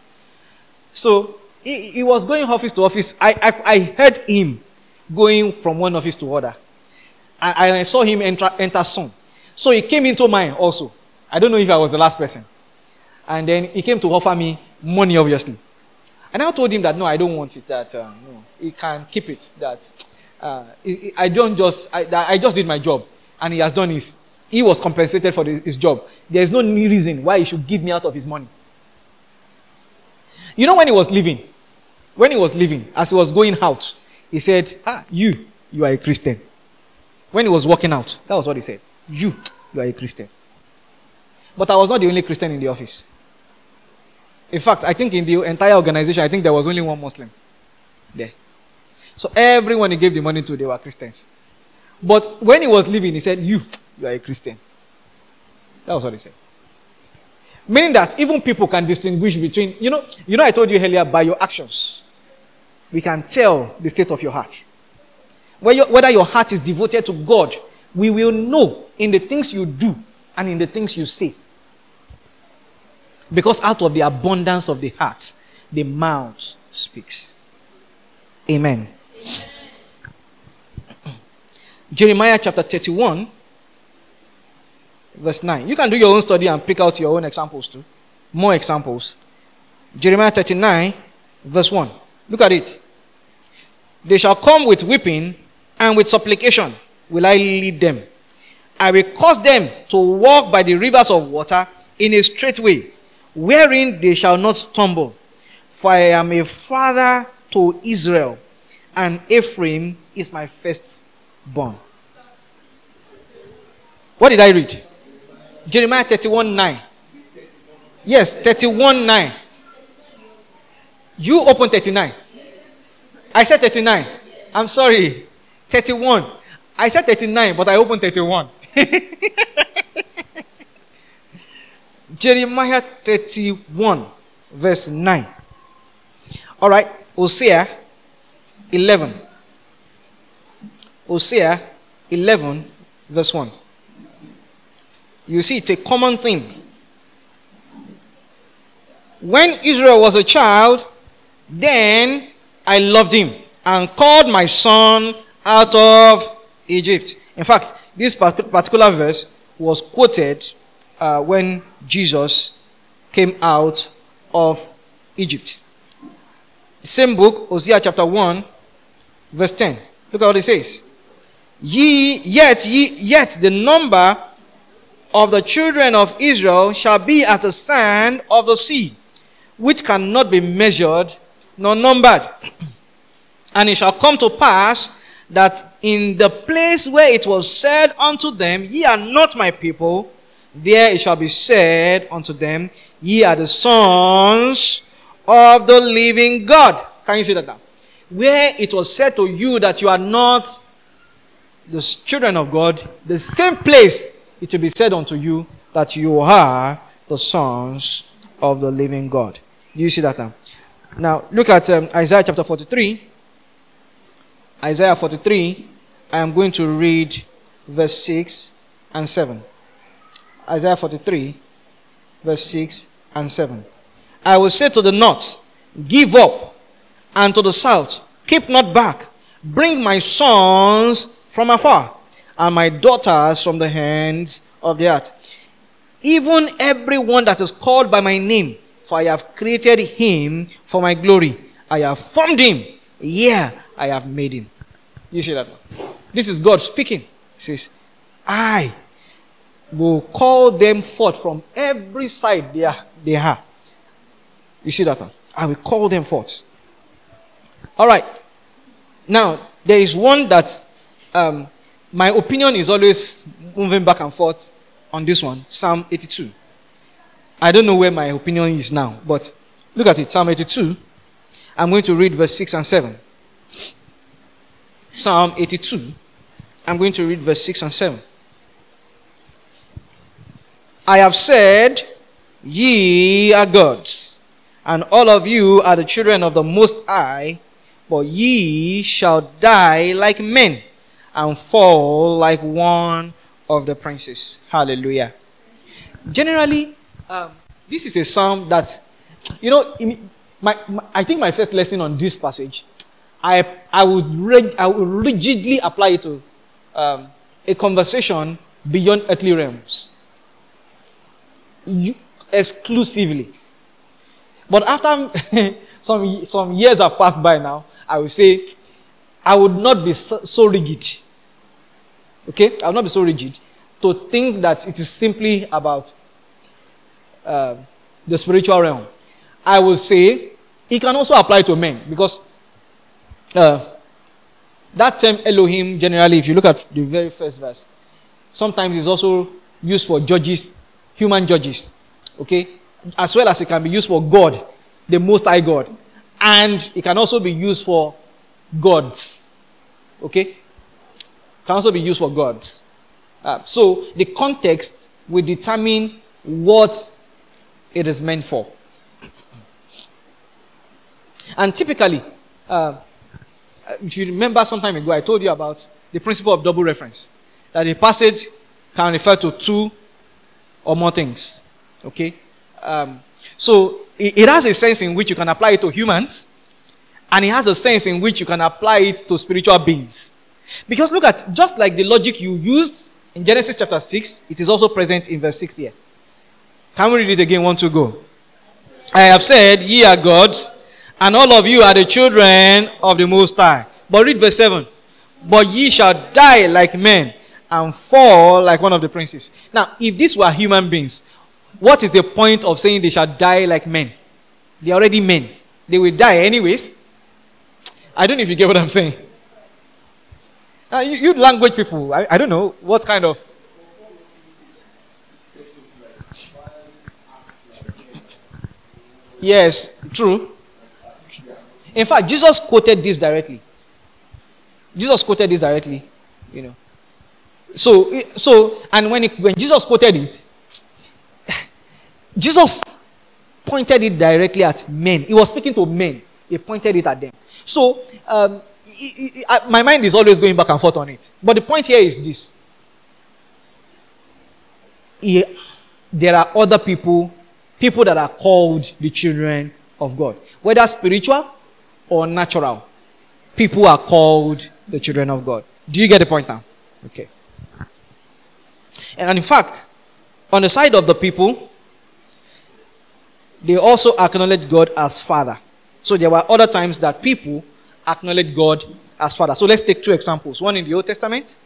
So he, he was going office to office. I, I, I heard him going from one office to other. And, and I saw him enter, enter soon. So he came into mine also. I don't know if I was the last person. And then he came to offer me money, obviously. And I told him that no, I don't want it. That uh, no, he can keep it. That uh, I don't just I, I just did my job, and he has done his. He was compensated for his job. There is no reason why he should give me out of his money. You know when he was leaving, when he was leaving, as he was going out, He said, Ah, you, you are a Christian. When he was walking out, that was what he said. You, you are a Christian. But I was not the only Christian in the office. In fact, I think in the entire organization, I think there was only one Muslim there. So everyone he gave the money to, they were Christians. But when he was leaving, he said, You, you are a Christian. That was what he said. Meaning that even people can distinguish between, you know, you know, I told you earlier, by your actions, we can tell the state of your heart. Whether your heart is devoted to God, we will know in the things you do and in the things you say. Because out of the abundance of the heart, the mouth speaks. Amen. Jeremiah chapter 31 verse 9. You can do your own study and pick out your own examples too. More examples. Jeremiah 39, verse 1. Look at it. They shall come with weeping and with supplication will I lead them. I will cause them to walk by the rivers of water in a straight way, wherein they shall not stumble. For I am a father to Israel, and Ephraim is my firstborn. What did I read? Jeremiah 31 9. Yes, 31 9. You open 39. I said 39. I'm sorry. 31. I said 39, but I opened 31. Jeremiah 31, verse 9. All right. Hosea 11. Hosea 11, verse 1. You see, it's a common theme. When Israel was a child, then I loved him and called my son out of Egypt. In fact, this particular verse was quoted uh, when Jesus came out of Egypt. Same book, Hosea chapter 1, verse 10. Look at what it says. Ye, yet, ye, yet the number of the children of Israel shall be as the sand of the sea, which cannot be measured nor numbered. And it shall come to pass that in the place where it was said unto them, Ye are not my people, there it shall be said unto them, Ye are the sons of the living God. Can you see that now? Where it was said to you that you are not the children of God, the same place it will be said unto you that you are the sons of the living God. Do you see that now? Now, look at um, Isaiah chapter 43. Isaiah 43. I am going to read verse 6 and 7. Isaiah 43, verse 6 and 7. I will say to the north, Give up, and to the south, Keep not back. Bring my sons from afar and my daughters from the hands of the earth. Even everyone that is called by my name, for I have created him for my glory. I have formed him. Yeah, I have made him. You see that? This is God speaking. He says, I will call them forth from every side they are. They are. You see that? I will call them forth. All right. Now, there is one that um, my opinion is always moving back and forth on this one Psalm 82. I don't know where my opinion is now, but look at it Psalm 82. I'm going to read verse 6 and 7. Psalm 82. I'm going to read verse 6 and 7. I have said, Ye are gods, and all of you are the children of the Most High, but ye shall die like men and fall like one of the princes. Hallelujah. Generally, um, this is a psalm that, you know, my, my, I think my first lesson on this passage, I, I, would, I would rigidly apply it to um, a conversation beyond earthly realms. You, exclusively. But after some, some years have passed by now, I will say I would not be so, so rigid Okay? I will not be so rigid to think that it is simply about uh, the spiritual realm. I will say it can also apply to men because uh, That term Elohim, generally, if you look at the very first verse, sometimes is also used for judges, human judges. Okay? As well as it can be used for God, the Most High God. And it can also be used for gods. Okay? Can also be used for gods. Uh, so the context will determine what it is meant for. And typically, uh, if you remember some time ago, I told you about the principle of double reference. That a passage can refer to two or more things. Okay? Um, so it, has a sense in which you can apply it to humans, and it has a sense in which you can apply it to spiritual beings. Because look at, just like the logic you used in Genesis chapter 6, it is also present in verse 6 here. Can we read it again? One to go. I have said, Ye are gods, and all of you are the children of the Most High. But read verse 7. But ye shall die like men and fall like one of the princes. Now, if these were human beings, what is the point of saying they shall die like men? They are already men. They will die anyways. I don't know if you get what I'm saying. Uh, you, you, language people, I, I don't know what kind of. Yes, true. In fact, Jesus quoted this directly. Jesus quoted this directly, you know. So, so, and when it, when Jesus quoted it, Jesus pointed it directly at men. He was speaking to men. He pointed it at them. So, um, my mind is always going back and forth on it. But the point here is this: he, there are other people, people that are called the children of God, whether spiritual or natural. People are called the children of God. Do you get the point now? Okay. And in fact, on the side of the people, they also acknowledged God as Father. So there were other times that people acknowledged God as Father. So let's take two examples one in the Old Testament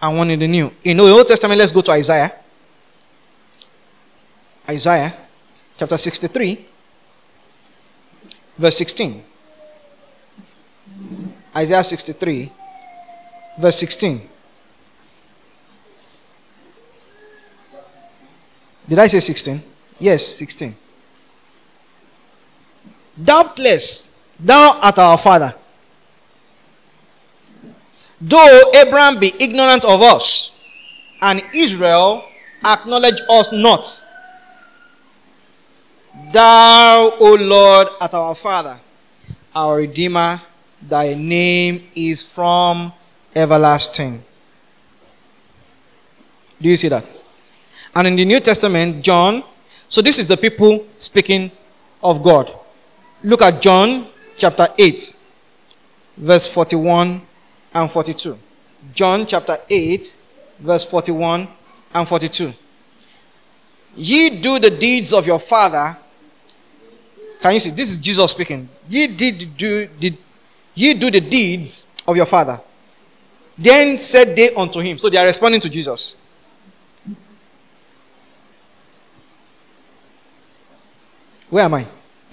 and one in the New. In the Old Testament, let's go to Isaiah. Isaiah chapter 63, verse 16. Isaiah 63, verse 16. Did I say 16? Yes, 16. Doubtless, thou art our father. Though Abraham be ignorant of us, and Israel acknowledge us not, thou, O Lord, art our father, our Redeemer, thy name is from everlasting. Do you see that? And in the New Testament, John, so this is the people speaking of God. Look at John chapter 8, verse 41 and 42. John chapter 8, verse 41 and 42. Ye do the deeds of your father. Can you see? This is Jesus speaking. Ye did do did ye do the deeds of your father. Then said they unto him. So they are responding to Jesus. Where am I?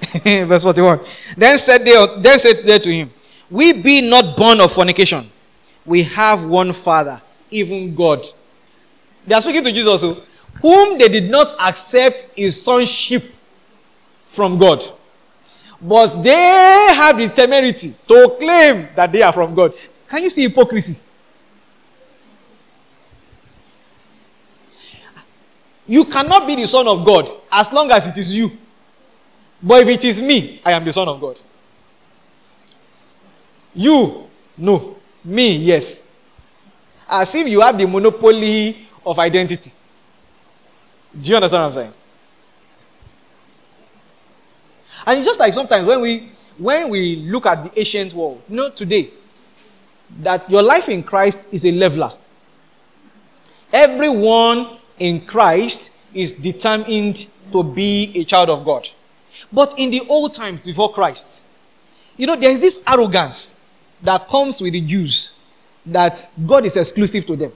Verse 41. Then said they then said they to him, We be not born of fornication. We have one father, even God. They are speaking to Jesus, oh, whom they did not accept his sonship from God. But they have the temerity to claim that they are from God. Can you see hypocrisy? You cannot be the son of God as long as it is you. But if it is me, I am the Son of God. You, no. Me, yes. As if you have the monopoly of identity. Do you understand what I'm saying? And it's just like sometimes when we when we look at the ancient world, you know, today, that your life in Christ is a leveler. Everyone in Christ is determined to be a child of God. But in the old times before Christ, you know, there's this arrogance that comes with the Jews that God is exclusive to them.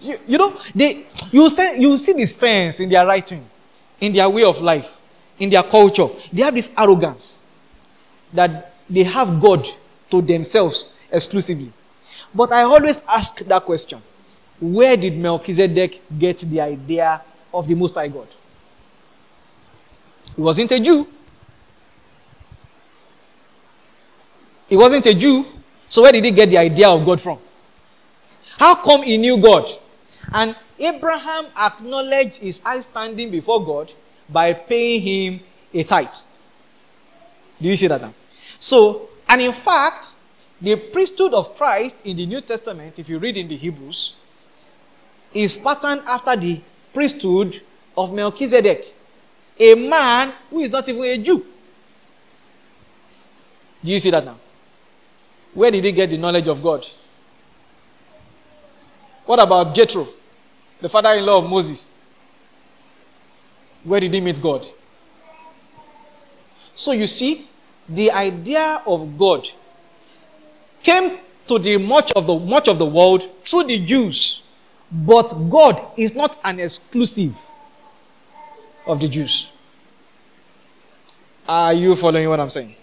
You, you know, they you say you see the sense in their writing, in their way of life, in their culture. They have this arrogance that they have God to themselves exclusively. But I always ask that question where did Melchizedek get the idea of the Most High God? He wasn't a Jew. He wasn't a Jew. So where did he get the idea of God from? How come he knew God? And Abraham acknowledged his high standing before God by paying him a tithe. Do you see that now? So, and in fact, the priesthood of Christ in the New Testament, if you read in the Hebrews, is patterned after the priesthood of Melchizedek, a man who is not even a Jew. Do you see that now? Where did he get the knowledge of God? What about Jethro, the father in law of Moses? Where did he meet God? So you see, the idea of God came to the much of the much of the world through the Jews. But God is not an exclusive of the Jews. Are you following what I'm saying?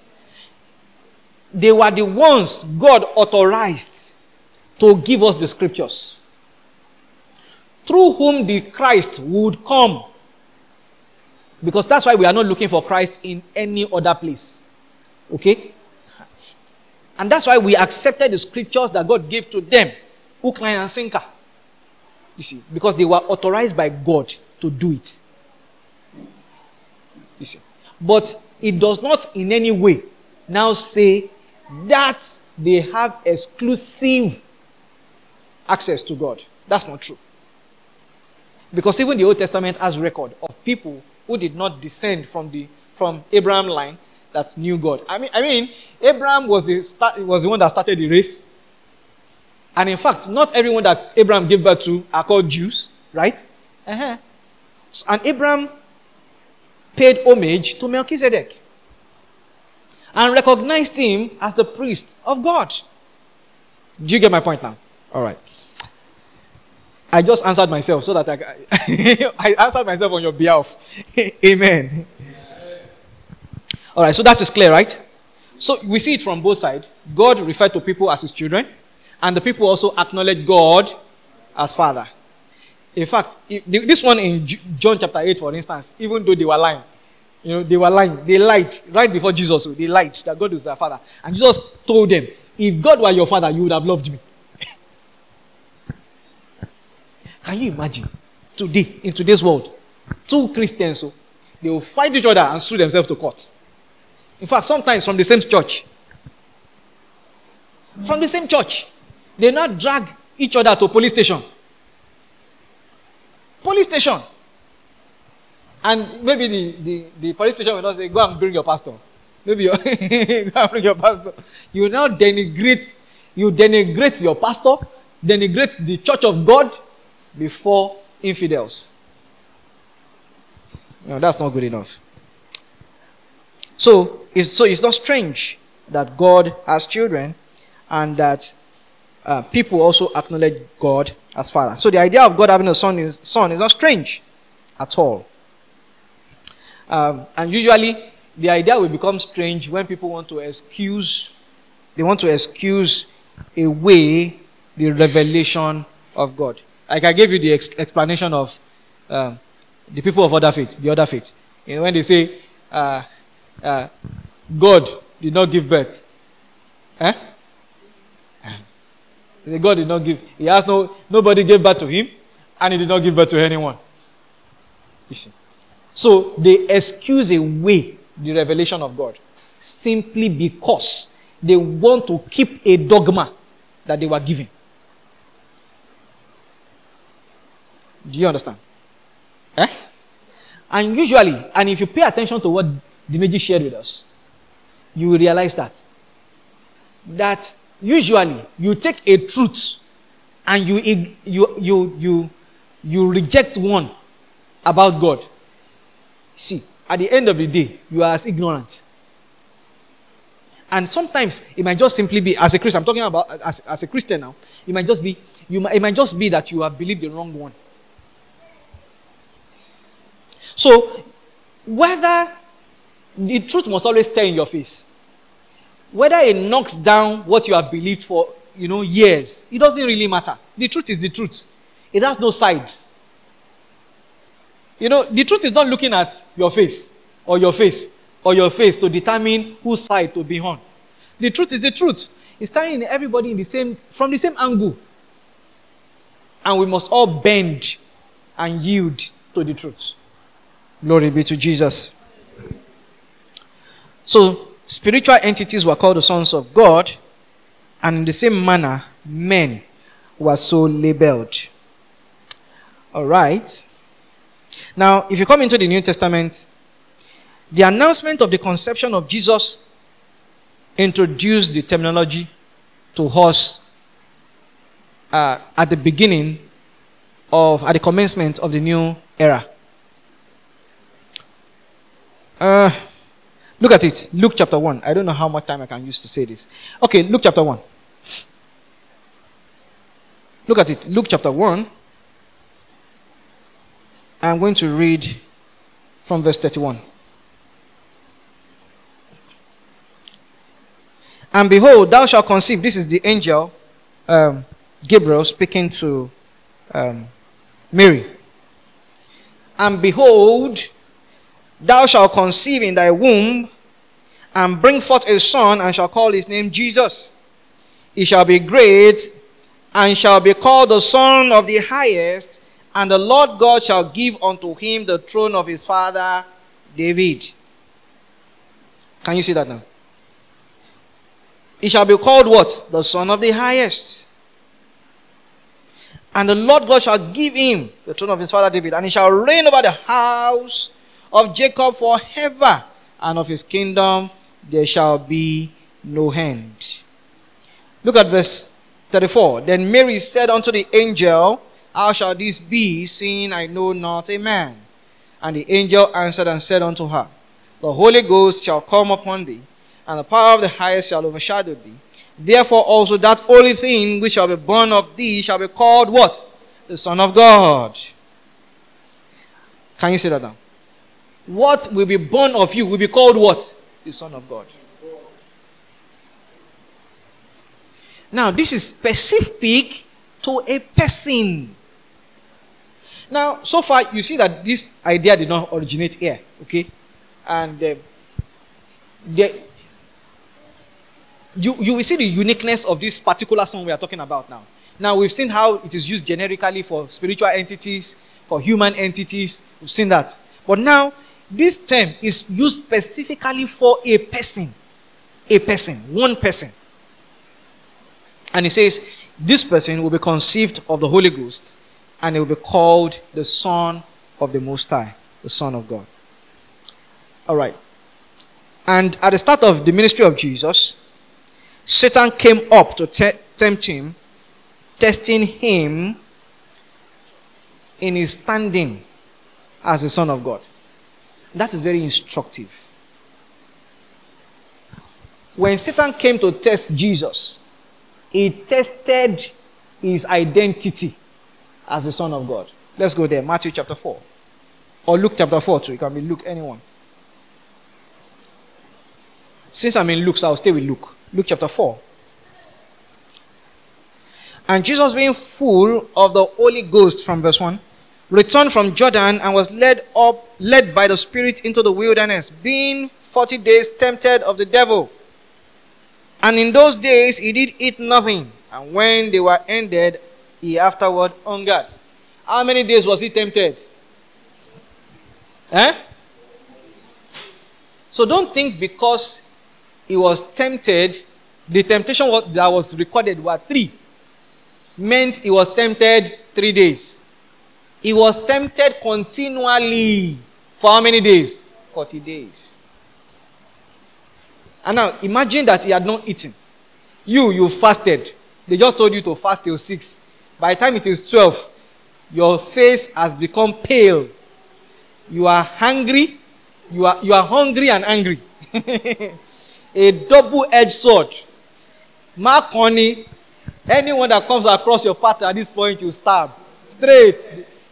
They were the ones God authorized to give us the scriptures, through whom the Christ would come. Because that's why we are not looking for Christ in any other place. Okay? And that's why we accepted the scriptures that God gave to them, hook, and sinker. You see, because they were authorized by God to do it. You see. But it does not in any way now say that they have exclusive access to God. That's not true. Because even the Old Testament has record of people who did not descend from the from Abraham line that knew God. I mean, I mean, Abraham was the start, was the one that started the race. And in fact, not everyone that Abraham gave birth to are called Jews, right? Uh-huh. And Abraham paid homage to Melchizedek and recognized him as the priest of God. Do you get my point now? All right. I just answered myself so that I, I answered myself on your behalf. Amen. All right, so that is clear, right? So we see it from both sides. God referred to people as his children, and the people also acknowledge God as Father. In fact, this one in John chapter 8, for instance, even though they were lying, you know, they were lying. They lied right before Jesus. Oh, they lied that God was their father. And Jesus told them, if God were your father, you would have loved me. Can you imagine today, in today's world, two Christians, so they will fight each other and sue themselves to court. In fact, sometimes from the same church. From the same church. They now drag each other to police station. Police station. And maybe the, the, the police station will not say, go and bring your pastor. Maybe you go and bring your pastor. You now denigrate, you denigrate your pastor, denigrate the church of God before infidels. No, that's not good enough. So it's, so it's not strange that God has children and that uh, people also acknowledge God as Father. So the idea of God having a son is, son is not strange at all. Um, and usually the idea will become strange when people want to excuse, they want to excuse away the revelation of God. Like I gave you the ex- explanation of um, the people of other faith, the other faith. You know, when they say, uh, uh, God did not give birth. Eh? God did not give. He has no nobody gave birth to him, and he did not give birth to anyone. You see. So they excuse away the revelation of God simply because they want to keep a dogma that they were given. Do you understand? Eh? And usually, and if you pay attention to what Dimeji shared with us, you will realize that. That usually you take a truth and you, you, you, you, you reject one about God. See, at the end of the day, you are as ignorant. And sometimes it might just simply be, as a Christian, I'm talking about as, as a Christian now, it might just be, you might, it might just be that you have believed the wrong one. So, whether the truth must always stay in your face. Whether it knocks down what you have believed for, you know, years, it doesn't really matter. The truth is the truth. It has no sides. You know, the truth is not looking at your face or your face or your face to determine whose side to be on. The truth is the truth. It's standing everybody in the same from the same angle. And we must all bend and yield to the truth. Glory be to Jesus. So, spiritual entities were called the sons of God, and in the same manner, men were so labeled. All right. Now, if you come into the New Testament, the announcement of the conception of Jesus introduced the terminology to us uh, at the beginning of, at the commencement of the new era. Uh, look at it. Luke chapter 1. I don't know how much time I can use to say this. Okay, Luke chapter 1. Look at it. Luke chapter 1. I'm going to read from verse 31. And behold, thou shalt conceive. This is the angel um, Gabriel speaking to um, Mary. And behold, thou shalt conceive in thy womb and bring forth a son, and shall call his name Jesus. He shall be great and shall be called the Son of the Highest, and the Lord God shall give unto him the throne of his father David. Can you see that now? He shall be called what? The Son of the Highest. And the Lord God shall give him the throne of his father David, and he shall reign over the house of Jacob forever, and of his kingdom there shall be no end. Look at verse 34. Then Mary said unto the angel, How shall this be, seeing I know not a man? And the angel answered and said unto her, The Holy Ghost shall come upon thee, and the power of the highest shall overshadow thee. Therefore also that holy thing which shall be born of thee shall be called what? The Son of God. Can you say that now? What will be born of you will be called what? The Son of God. Now, this is specific to a person. Now, so far, you see that this idea did not originate here, okay? And uh, the, you, you will see the uniqueness of this particular song we are talking about now. Now, we've seen how it is used generically for spiritual entities, for human entities. We've seen that. But now, this term is used specifically for a person. A person, one person. And he says, This person will be conceived of the Holy Ghost, and he will be called the Son of the Most High, the Son of God. All right. And at the start of the ministry of Jesus, Satan came up to te- tempt him, testing him in his standing as the Son of God. That is very instructive. When Satan came to test Jesus, he tested his identity as the Son of God. Let's go there. Matthew chapter 4. Or Luke chapter 4 too. It can be Luke, anyone. Since I'm in Luke, so I'll stay with Luke. Luke chapter 4. And Jesus, being full of the Holy Ghost, from verse 1, returned from Jordan and was led up, led by the Spirit into the wilderness, being 40 days tempted of the devil. And in those days he did eat nothing. And when they were ended, he afterward hungered. How many days was he tempted? Eh? So don't think because he was tempted, the temptation that was recorded were three. Meant he was tempted three days. He was tempted continually for how many days? 40 days. And now imagine that he had not eaten. You, you fasted. They just told you to fast till 6. By the time it is 12, your face has become pale. You are hungry. You are, you are hungry and angry. a double edged sword. Mark honey. Anyone that comes across your path at this point, you stab. Straight.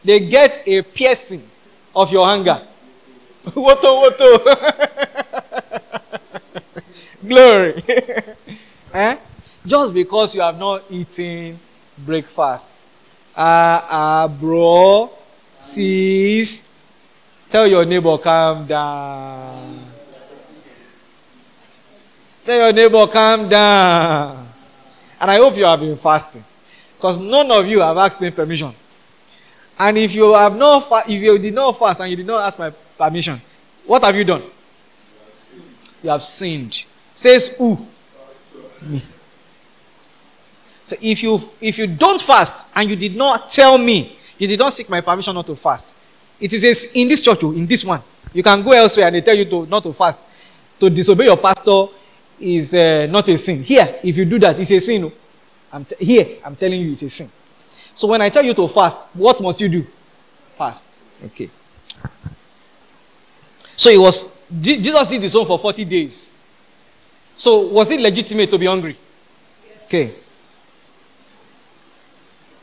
They get a piercing of your hunger. woto, woto. Glory. eh? Just because you have not eaten breakfast. Ah, uh, uh, bro, sis, tell your neighbor, calm down. Tell your neighbor, calm down. And I hope you have been fasting. Because none of you have asked me permission. And if you have not fa- if you did not fast and you did not ask my permission, what have you done? You have sinned. Says who? Me. So if you if you don't fast and you did not tell me, you did not seek my permission not to fast. It is in this church, oh, in this one. You can go elsewhere and they tell you to not to fast. To disobey your pastor is uh, not a sin. Here, if you do that, it's a sin. Oh. I'm t- here, I'm telling you, it's a sin. So when I tell you to fast, what must you do? Fast. Okay. So it was Jesus did this one for 40 days. So was it legitimate to be hungry? Okay.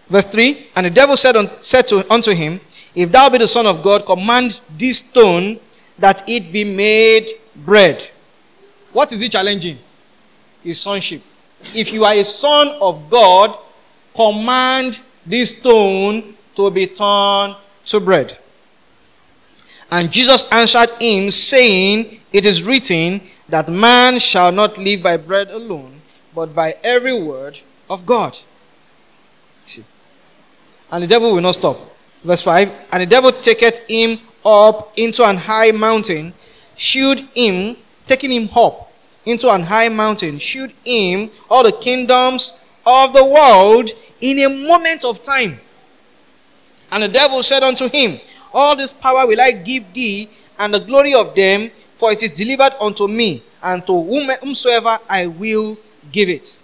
Verse 3 And the devil said, said to, unto him, If thou be the Son of God, command this stone that it be made bread. What is he challenging? His sonship. If you are a son of God, command this stone to be turned to bread. And Jesus answered him, saying, It is written that man shall not live by bread alone, but by every word of God. See. And the devil will not stop. Verse 5 And the devil taketh him up into an high mountain, shewed him, taking him up into an high mountain, shewed him all the kingdoms of the world in a moment of time. And the devil said unto him, all this power will I give thee, and the glory of them, for it is delivered unto me, and to whomsoever I will give it.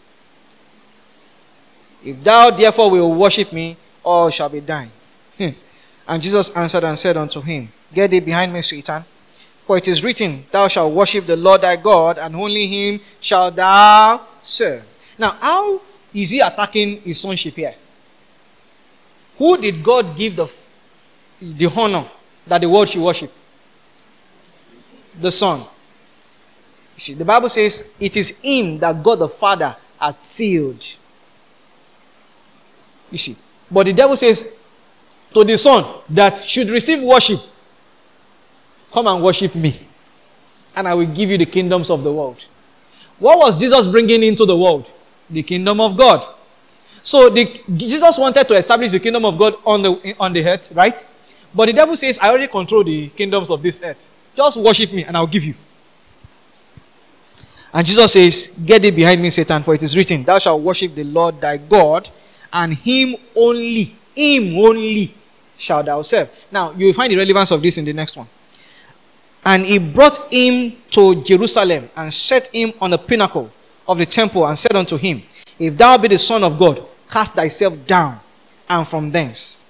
If thou therefore will worship me, all shall be thine. Hmm. and Jesus answered and said unto him, Get thee behind me, Satan. For it is written, Thou shalt worship the Lord thy God, and only him shalt thou serve. Now, how is he attacking his sonship here? Who did God give the the honor that the world should worship? The Son. You see, the Bible says it is him that God the Father has sealed. You see. But the devil says to the Son that should receive worship, Come and worship me, and I will give you the kingdoms of the world. What was Jesus bringing into the world? The kingdom of God. So the, Jesus wanted to establish the kingdom of God on the, on the earth, right? But the devil says, I already control the kingdoms of this earth. Just worship me and I'll give you. And Jesus says, Get thee behind me, Satan, for it is written, Thou shalt worship the Lord thy God, and him only, him only shalt thou serve. Now, you will find the relevance of this in the next one. And he brought him to Jerusalem and set him on a pinnacle of the temple and said unto him, If thou be the Son of God, cast thyself down, and from thence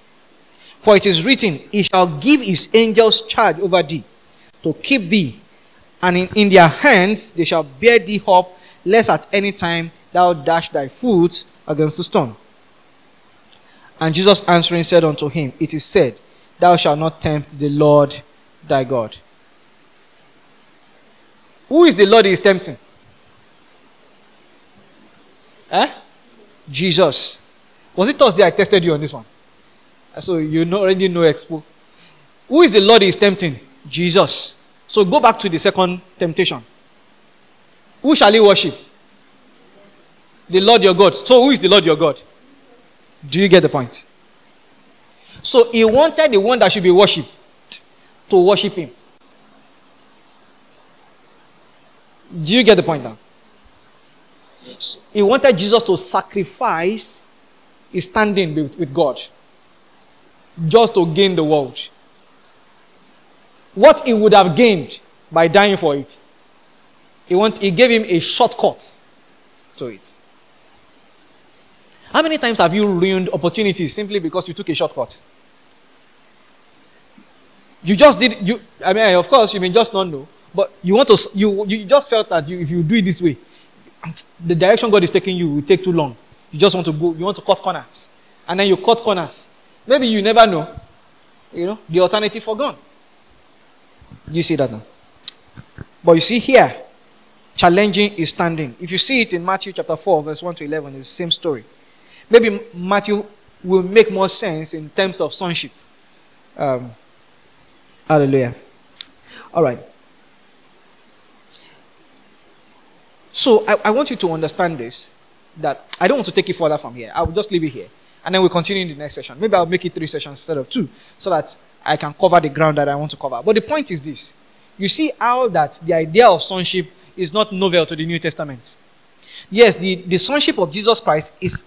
for it is written, He shall give His angels charge over thee, to keep thee, and in, in their hands they shall bear thee up, lest at any time thou dash thy foot against the stone. And Jesus answering said unto him, It is said, Thou shalt not tempt the Lord thy God. Who is the Lord he is tempting? Eh? Jesus. Was it Thursday I tested you on this one? So you already know Expo. Who is the Lord is tempting? Jesus. So go back to the second temptation. Who shall he worship? The Lord your God. So who is the Lord your God? Do you get the point? So he wanted the one that should be worshipped to worship him. Do you get the point now? He wanted Jesus to sacrifice his standing with God just to gain the world. What he would have gained by dying for it, he, want, he gave him a shortcut to it. How many times have you ruined opportunities simply because you took a shortcut? You just did you I mean of course you may just not know, but you want to you you just felt that you, if you do it this way, the direction God is taking you will take too long. You just want to go, you want to cut corners. And then you cut corners. Maybe you never know. You know, the alternative for gone. You see that now? But you see here, challenging is standing. If you see it in Matthew chapter 4, verse 1 to 11, it's the same story. Maybe Matthew will make more sense in terms of sonship. Um, hallelujah. All right. So I, I want you to understand this that I don't want to take it further from here. I will just leave it here. And then we'll continue in the next session. Maybe I'll make it three sessions instead of two so that I can cover the ground that I want to cover. But the point is this you see how that the idea of sonship is not novel to the New Testament. Yes, the, the sonship of Jesus Christ is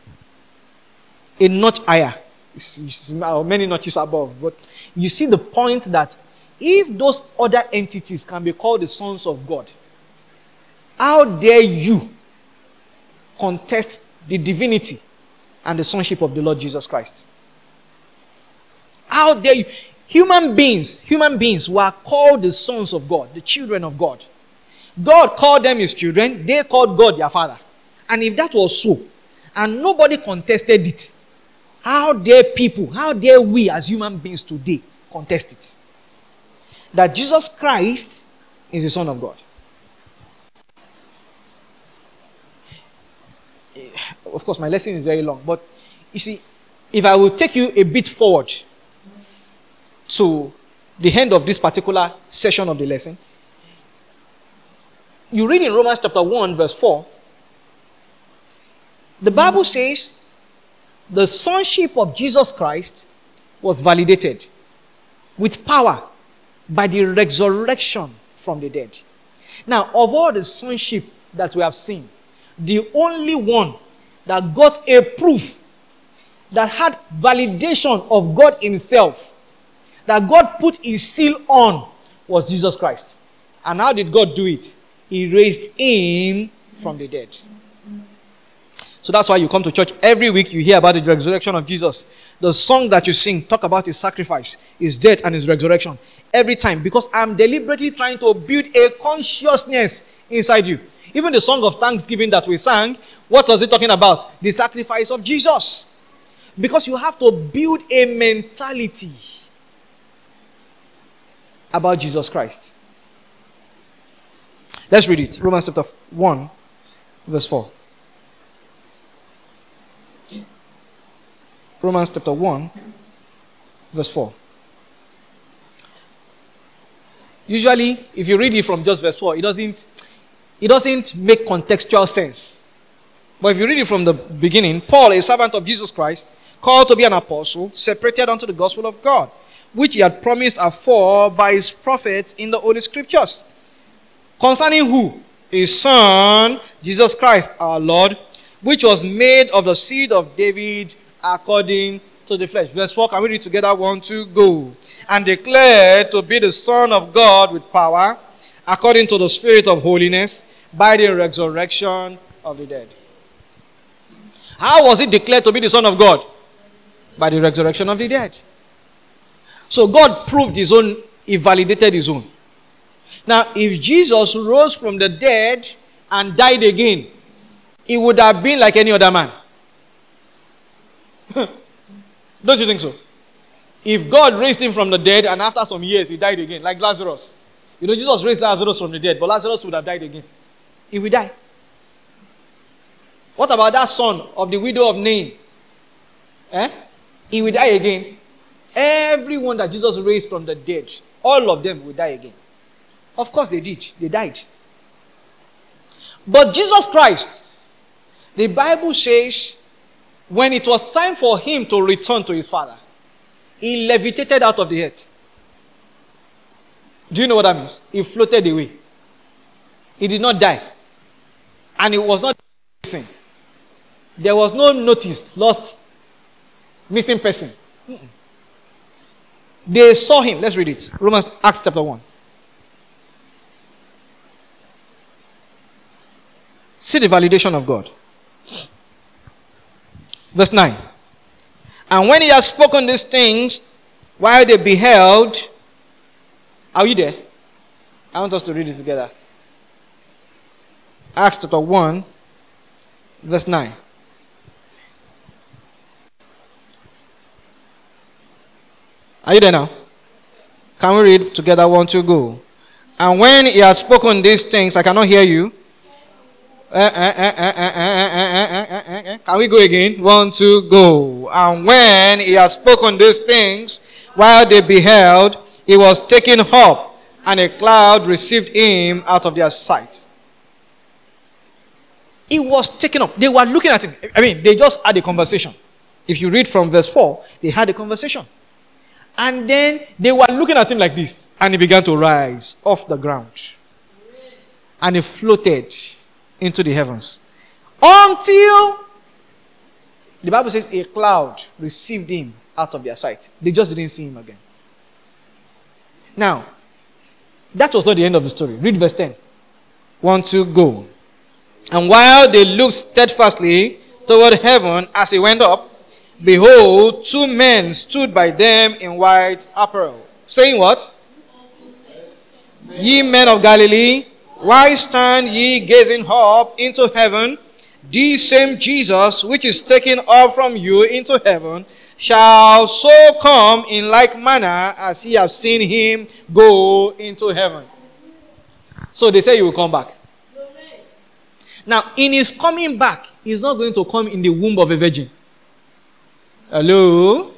a notch higher, it's, it's uh, many notches above. But you see the point that if those other entities can be called the sons of God, how dare you contest the divinity and the sonship of the Lord Jesus Christ? How dare you? Human beings, human beings were called the sons of God, the children of God. God called them his children, they called God their father. And if that was so, and nobody contested it, how dare people, how dare we as human beings today contest it? That Jesus Christ is the Son of God. Of course, my lesson is very long, but you see, if I will take you a bit forward to the end of this particular session of the lesson, you read in Romans chapter 1, verse 4, the Bible says the sonship of Jesus Christ was validated with power by the resurrection from the dead. Now, of all the sonship that we have seen, the only one that got a proof that had validation of God Himself, that God put His seal on, was Jesus Christ. And how did God do it? He raised Him from the dead. So that's why you come to church every week, you hear about the resurrection of Jesus. The song that you sing talk about his sacrifice, his death, and his resurrection. Every time. Because I'm deliberately trying to build a consciousness inside you. Even the song of thanksgiving that we sang, what was it talking about? The sacrifice of Jesus. Because you have to build a mentality about Jesus Christ. Let's read it. Romans chapter 1, verse 4. Romans chapter 1, verse 4. Usually, if you read it from just verse 4, it doesn't, it doesn't make contextual sense. But if you read it from the beginning, Paul, a servant of Jesus Christ, called to be an apostle, separated unto the gospel of God, which he had promised afore by his prophets in the Holy Scriptures. Concerning who? His son, Jesus Christ, our Lord, which was made of the seed of David according to the flesh. Verse 4, can we read together? One, two, go. And declared to be the Son of God with power, according to the Spirit of holiness, by the resurrection of the dead. How was he declared to be the Son of God? By the resurrection of the dead. So God proved his own, he validated his own. Now, if Jesus rose from the dead and died again, he would have been like any other man. Don't you think so? If God raised him from the dead and after some years he died again, like Lazarus. You know, Jesus raised Lazarus from the dead, but Lazarus would have died again. He will die. What about that son of the widow of Nain? Eh? He will die again. Everyone that Jesus raised from the dead, all of them will die again. Of course they did. They died. But Jesus Christ, the Bible says when it was time for him to return to his father, he levitated out of the earth. Do you know what that means? He floated away. He did not die. And it was not missing. There was no notice, lost, missing person. They saw him. Let's read it. Romans, Acts chapter 1. See the validation of God. Verse 9. And when he had spoken these things, while they beheld, are you there? I want us to read it together. Acts chapter 1, verse 9. Are you there now? Can we read together? One, two, go. And when he had spoken these things, I cannot hear you. Can we go again? One, two, go. And when he had spoken these things, while they beheld, he was taken up, and a cloud received him out of their sight. He was taken up. They were looking at him. I mean, they just had a conversation. If you read from verse 4, they had a conversation. And then they were looking at him like this. And he began to rise off the ground. And he floated into the heavens. Until the Bible says a cloud received him out of their sight. They just didn't see him again. Now, that was not the end of the story. Read verse 10. One, two, go. And while they looked steadfastly toward heaven as he went up, behold, two men stood by them in white apparel, saying, What? Ye men of Galilee, why stand ye gazing up into heaven? The same Jesus which is taken up from you into heaven shall so come in like manner as ye have seen him go into heaven. So they say he will come back. Now, in his coming back, he's not going to come in the womb of a virgin. Hello?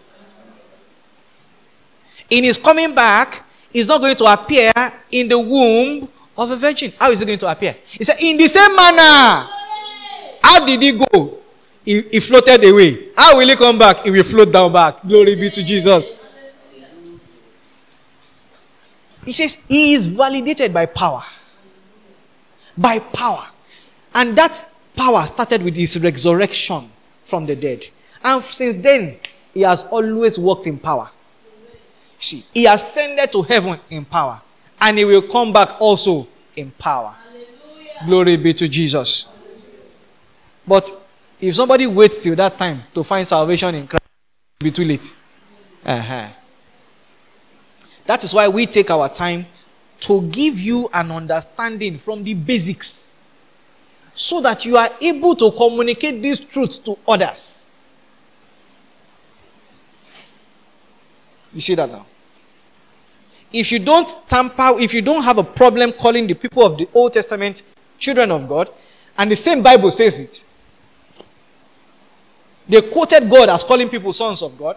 In his coming back, he's not going to appear in the womb of a virgin. How is he going to appear? He said, In the same manner. How did he go? He, he floated away. How will he come back? He will float down back. Glory be to Jesus. He says, He is validated by power. By power. And that power started with his resurrection from the dead. And since then, he has always worked in power. See, he ascended to heaven in power. And he will come back also in power. Hallelujah. Glory be to Jesus. But if somebody waits till that time to find salvation in Christ, it will be too late. Uh-huh. That is why we take our time to give you an understanding from the basics so that you are able to communicate these truths to others. You see that now? If you don't tamper, if you don't have a problem calling the people of the Old Testament children of God, and the same Bible says it, they quoted God as calling people sons of God.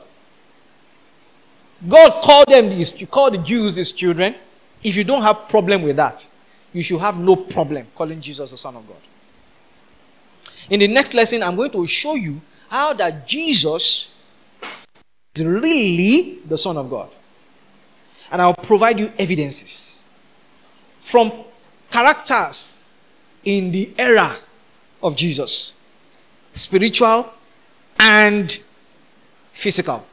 God called them, these, called the Jews his children. If you don't have problem with that, you should have no problem calling Jesus the Son of God. In the next lesson, I'm going to show you how that Jesus is really the Son of God. And I'll provide you evidences from characters in the era of Jesus spiritual and physical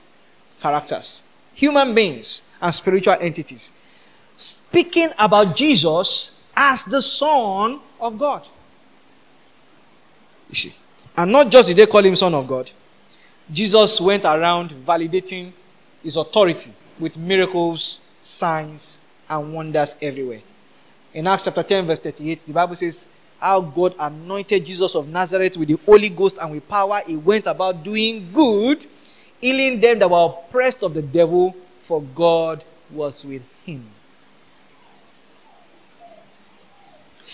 characters, human beings and spiritual entities, speaking about Jesus as the Son of God. And not just did they call him Son of God, Jesus went around validating his authority with miracles, signs, and wonders everywhere. In Acts chapter 10, verse 38, the Bible says, How God anointed Jesus of Nazareth with the Holy Ghost and with power. He went about doing good, healing them that were oppressed of the devil, for God was with him.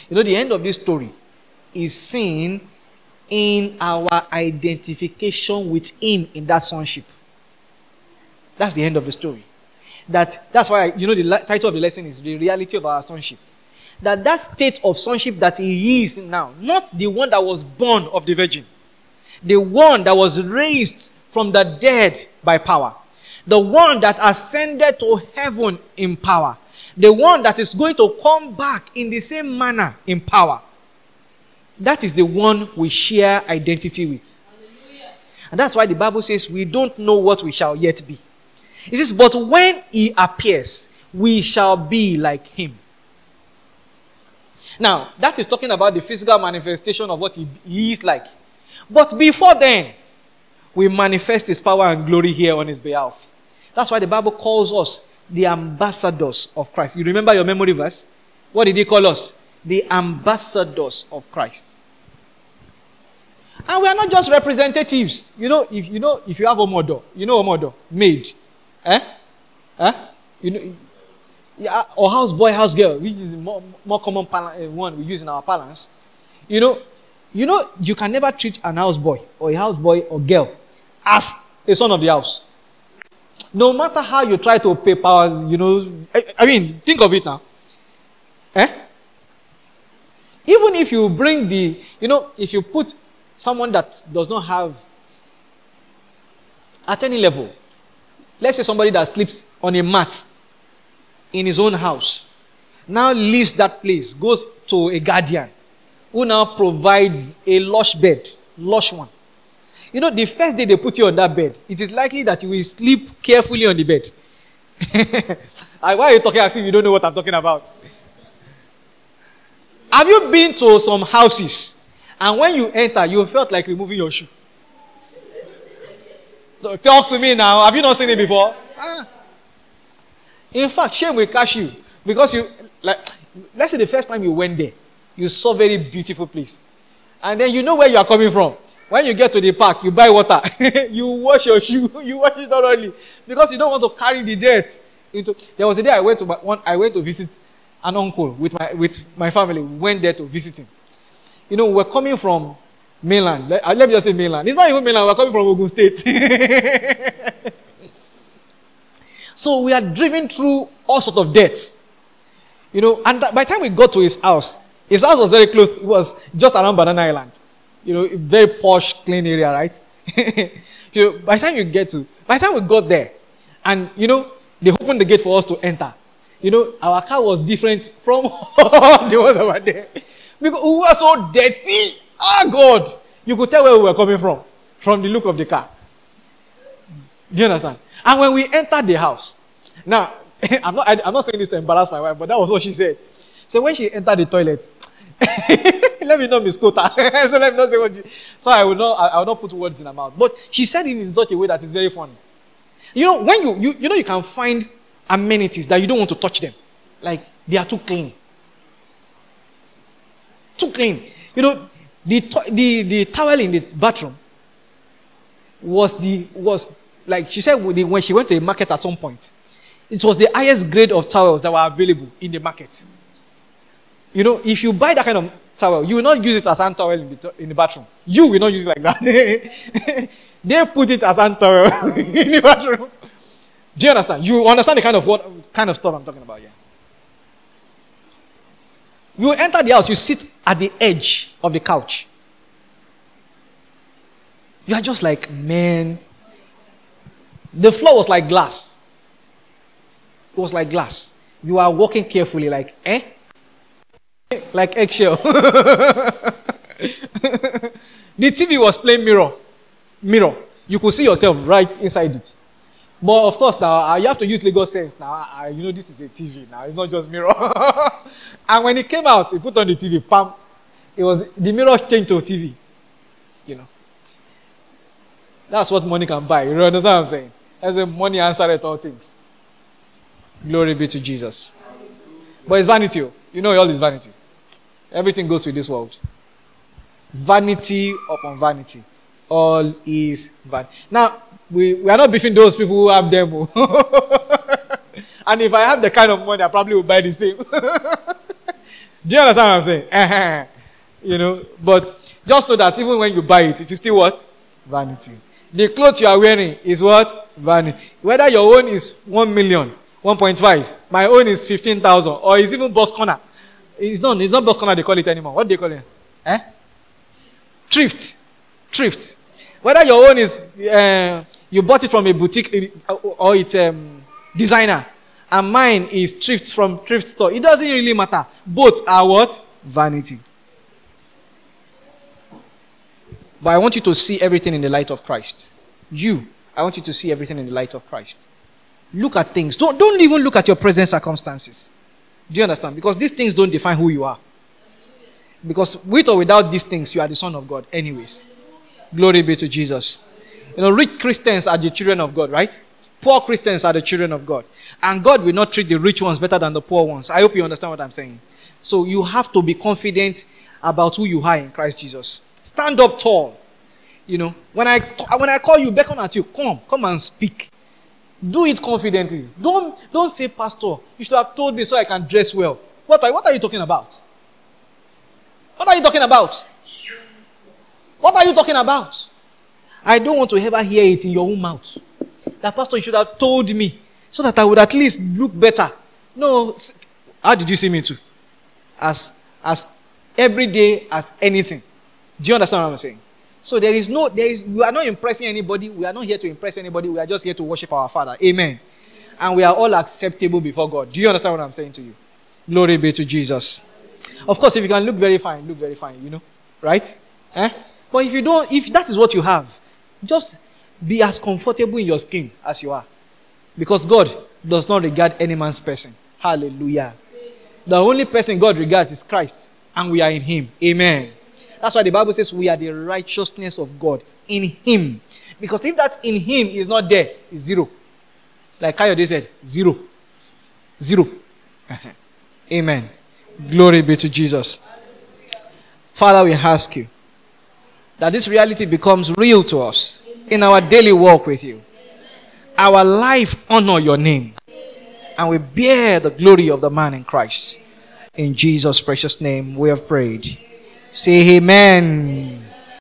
You know, the end of this story is seen in our identification with Him in that sonship. That's the end of the story. That, that's why, you know, the title of the lesson is The Reality of Our Sonship. That that state of sonship that He is now, not the one that was born of the Virgin, the one that was raised from the dead by power, the one that ascended to heaven in power, the one that is going to come back in the same manner in power that is the one we share identity with. Hallelujah. And that's why the Bible says we don't know what we shall yet be. It says, But when he appears, we shall be like him. Now, that is talking about the physical manifestation of what he, he is like. But before then, we manifest his power and glory here on his behalf. That's why the Bible calls us the ambassadors of Christ. You remember your memory verse? What did he call us? The ambassadors of Christ. And we are not just representatives. You know, if you know, if you have a mother, you know mother, maid, eh? Eh? You know, yeah, or house boy, house girl, which is more, more common eh, one we use in our parlance. You know, You know, you can never treat an houseboy or a houseboy or girl as a son of the house. No matter how you try to pay power, you know, I, I mean, think of it now. Eh? Even if you bring the, you know, if you put someone that does not have at any level, let's say somebody that sleeps on a mat in his own house, now leaves that place, goes to a guardian who now provides a lush bed, lush one. You know, the first day they put you on that bed, it is likely that you will sleep carefully on the bed. Why are you talking as if you don't know what I'm talking about? Have you been to some houses and when you enter, you felt like removing your shoe? Talk to me now. Have you not seen it before? Ah. In fact, shame will catch you because you like. Let's say the first time you went there, you saw very beautiful place, and then you know where you are coming from. When you get to the park, you buy water, you wash your shoe, you wash it thoroughly because you don't want to carry the dirt into. There was a day I went to my, one. I went to visit an uncle with my with my family. We went there to visit him. You know, we're coming from mainland. Let, uh, let me just say mainland. It's not even mainland. We're coming from Ogun State. so we are driven through all sorts of debts. You know, and by the time we got to his house, his house was very close. It was just around Banana Island. You know, very posh, clean area, right? you know, by the time you get to, by the time we got there, and you know, they opened the gate for us to enter. You know, our car was different from the one over there. Because we were so dirty. Ah, God. You could tell where we were coming from, from the look of the car. Do you understand? And when we entered the house, now, I'm not, I, am not saying this to embarrass my wife, but that was what she said. So when she entered the toilet, let me not misquote her. so let me not say what she, so I will not, I, I will not put words in her mouth. But she said it in such a way that is very funny. You know, when you, you, you know, you can find amenities that you don't want to touch them. Like, they are too clean. Too clean. You know, the, the, the towel in the bathroom was the was like she said when she went to the market at some point it was the highest grade of towels that were available in the market you know if you buy that kind of towel you will not use it as hand towel in the, in the bathroom you will not use it like that they put it as hand towel in the bathroom do you understand you understand the kind of what kind of stuff i'm talking about here you enter the house, you sit at the edge of the couch. You are just like, man. The floor was like glass. It was like glass. You are walking carefully, like, eh? Like eggshell. the TV was playing mirror. Mirror. You could see yourself right inside it. But of course, now uh, you have to use Lagos sense. Now, uh, you know, this is a TV. Now, it's not just mirror. and when it came out, he put on the TV, pam, it was the mirror changed to TV. You know, that's what money can buy. You understand what I'm saying? As a money answered at all things. Glory be to Jesus. But it's vanity. Oh. You know, all is vanity. Everything goes with this world. Vanity upon vanity. All is vanity. Now, we, we are not beefing those people who have them. Oh. and if I have the kind of money, I probably would buy the same. Do you understand what I'm saying? you know, but just know that even when you buy it, it is still what? Vanity. The clothes you are wearing is what? Vanity. Whether your own is 1 million, 1.5, my own is 15,000, or it's even boss corner. It's not, it's not boss corner they call it anymore. What do they call it? Eh? Thrift. Thrift. Whether your own is uh, you bought it from a boutique uh, or it's um, designer, and mine is thrift from thrift store. It doesn't really matter. Both are what? Vanity. But I want you to see everything in the light of Christ. You, I want you to see everything in the light of Christ. Look at things. Don't, don't even look at your present circumstances. Do you understand? Because these things don't define who you are. Because with or without these things, you are the Son of God, anyways. Glory be to Jesus. You know, rich Christians are the children of God, right? Poor Christians are the children of God. And God will not treat the rich ones better than the poor ones. I hope you understand what I'm saying. So you have to be confident about who you are in Christ Jesus. Stand up tall. You know, when I when I call you, beckon at you, come, come and speak. Do it confidently. Don't don't say, Pastor, you should have told me so I can dress well. What are, what are you talking about? What are you talking about? What are you talking about? I don't want to ever hear it in your own mouth. That pastor, you should have told me so that I would at least look better. No, how did you see me too? As as every day as anything. Do you understand what I'm saying? So there is no, there is, we are not impressing anybody. We are not here to impress anybody. We are just here to worship our Father. Amen. And we are all acceptable before God. Do you understand what I'm saying to you? Glory be to Jesus. Of course, if you can look very fine, look very fine, you know, right? Eh? But if you don't, if that is what you have, just be as comfortable in your skin as you are. Because God does not regard any man's person. Hallelujah. The only person God regards is Christ, and we are in Him. Amen. That's why the Bible says we are the righteousness of God in Him. Because if that in Him is not there, it's zero. Like Kayode said, zero. Zero. Amen. Glory be to Jesus. Father, we ask you that this reality becomes real to us in our daily walk with you. Our life honor your name. And we bear the glory of the man in Christ. In Jesus' precious name, we have prayed. Say amen.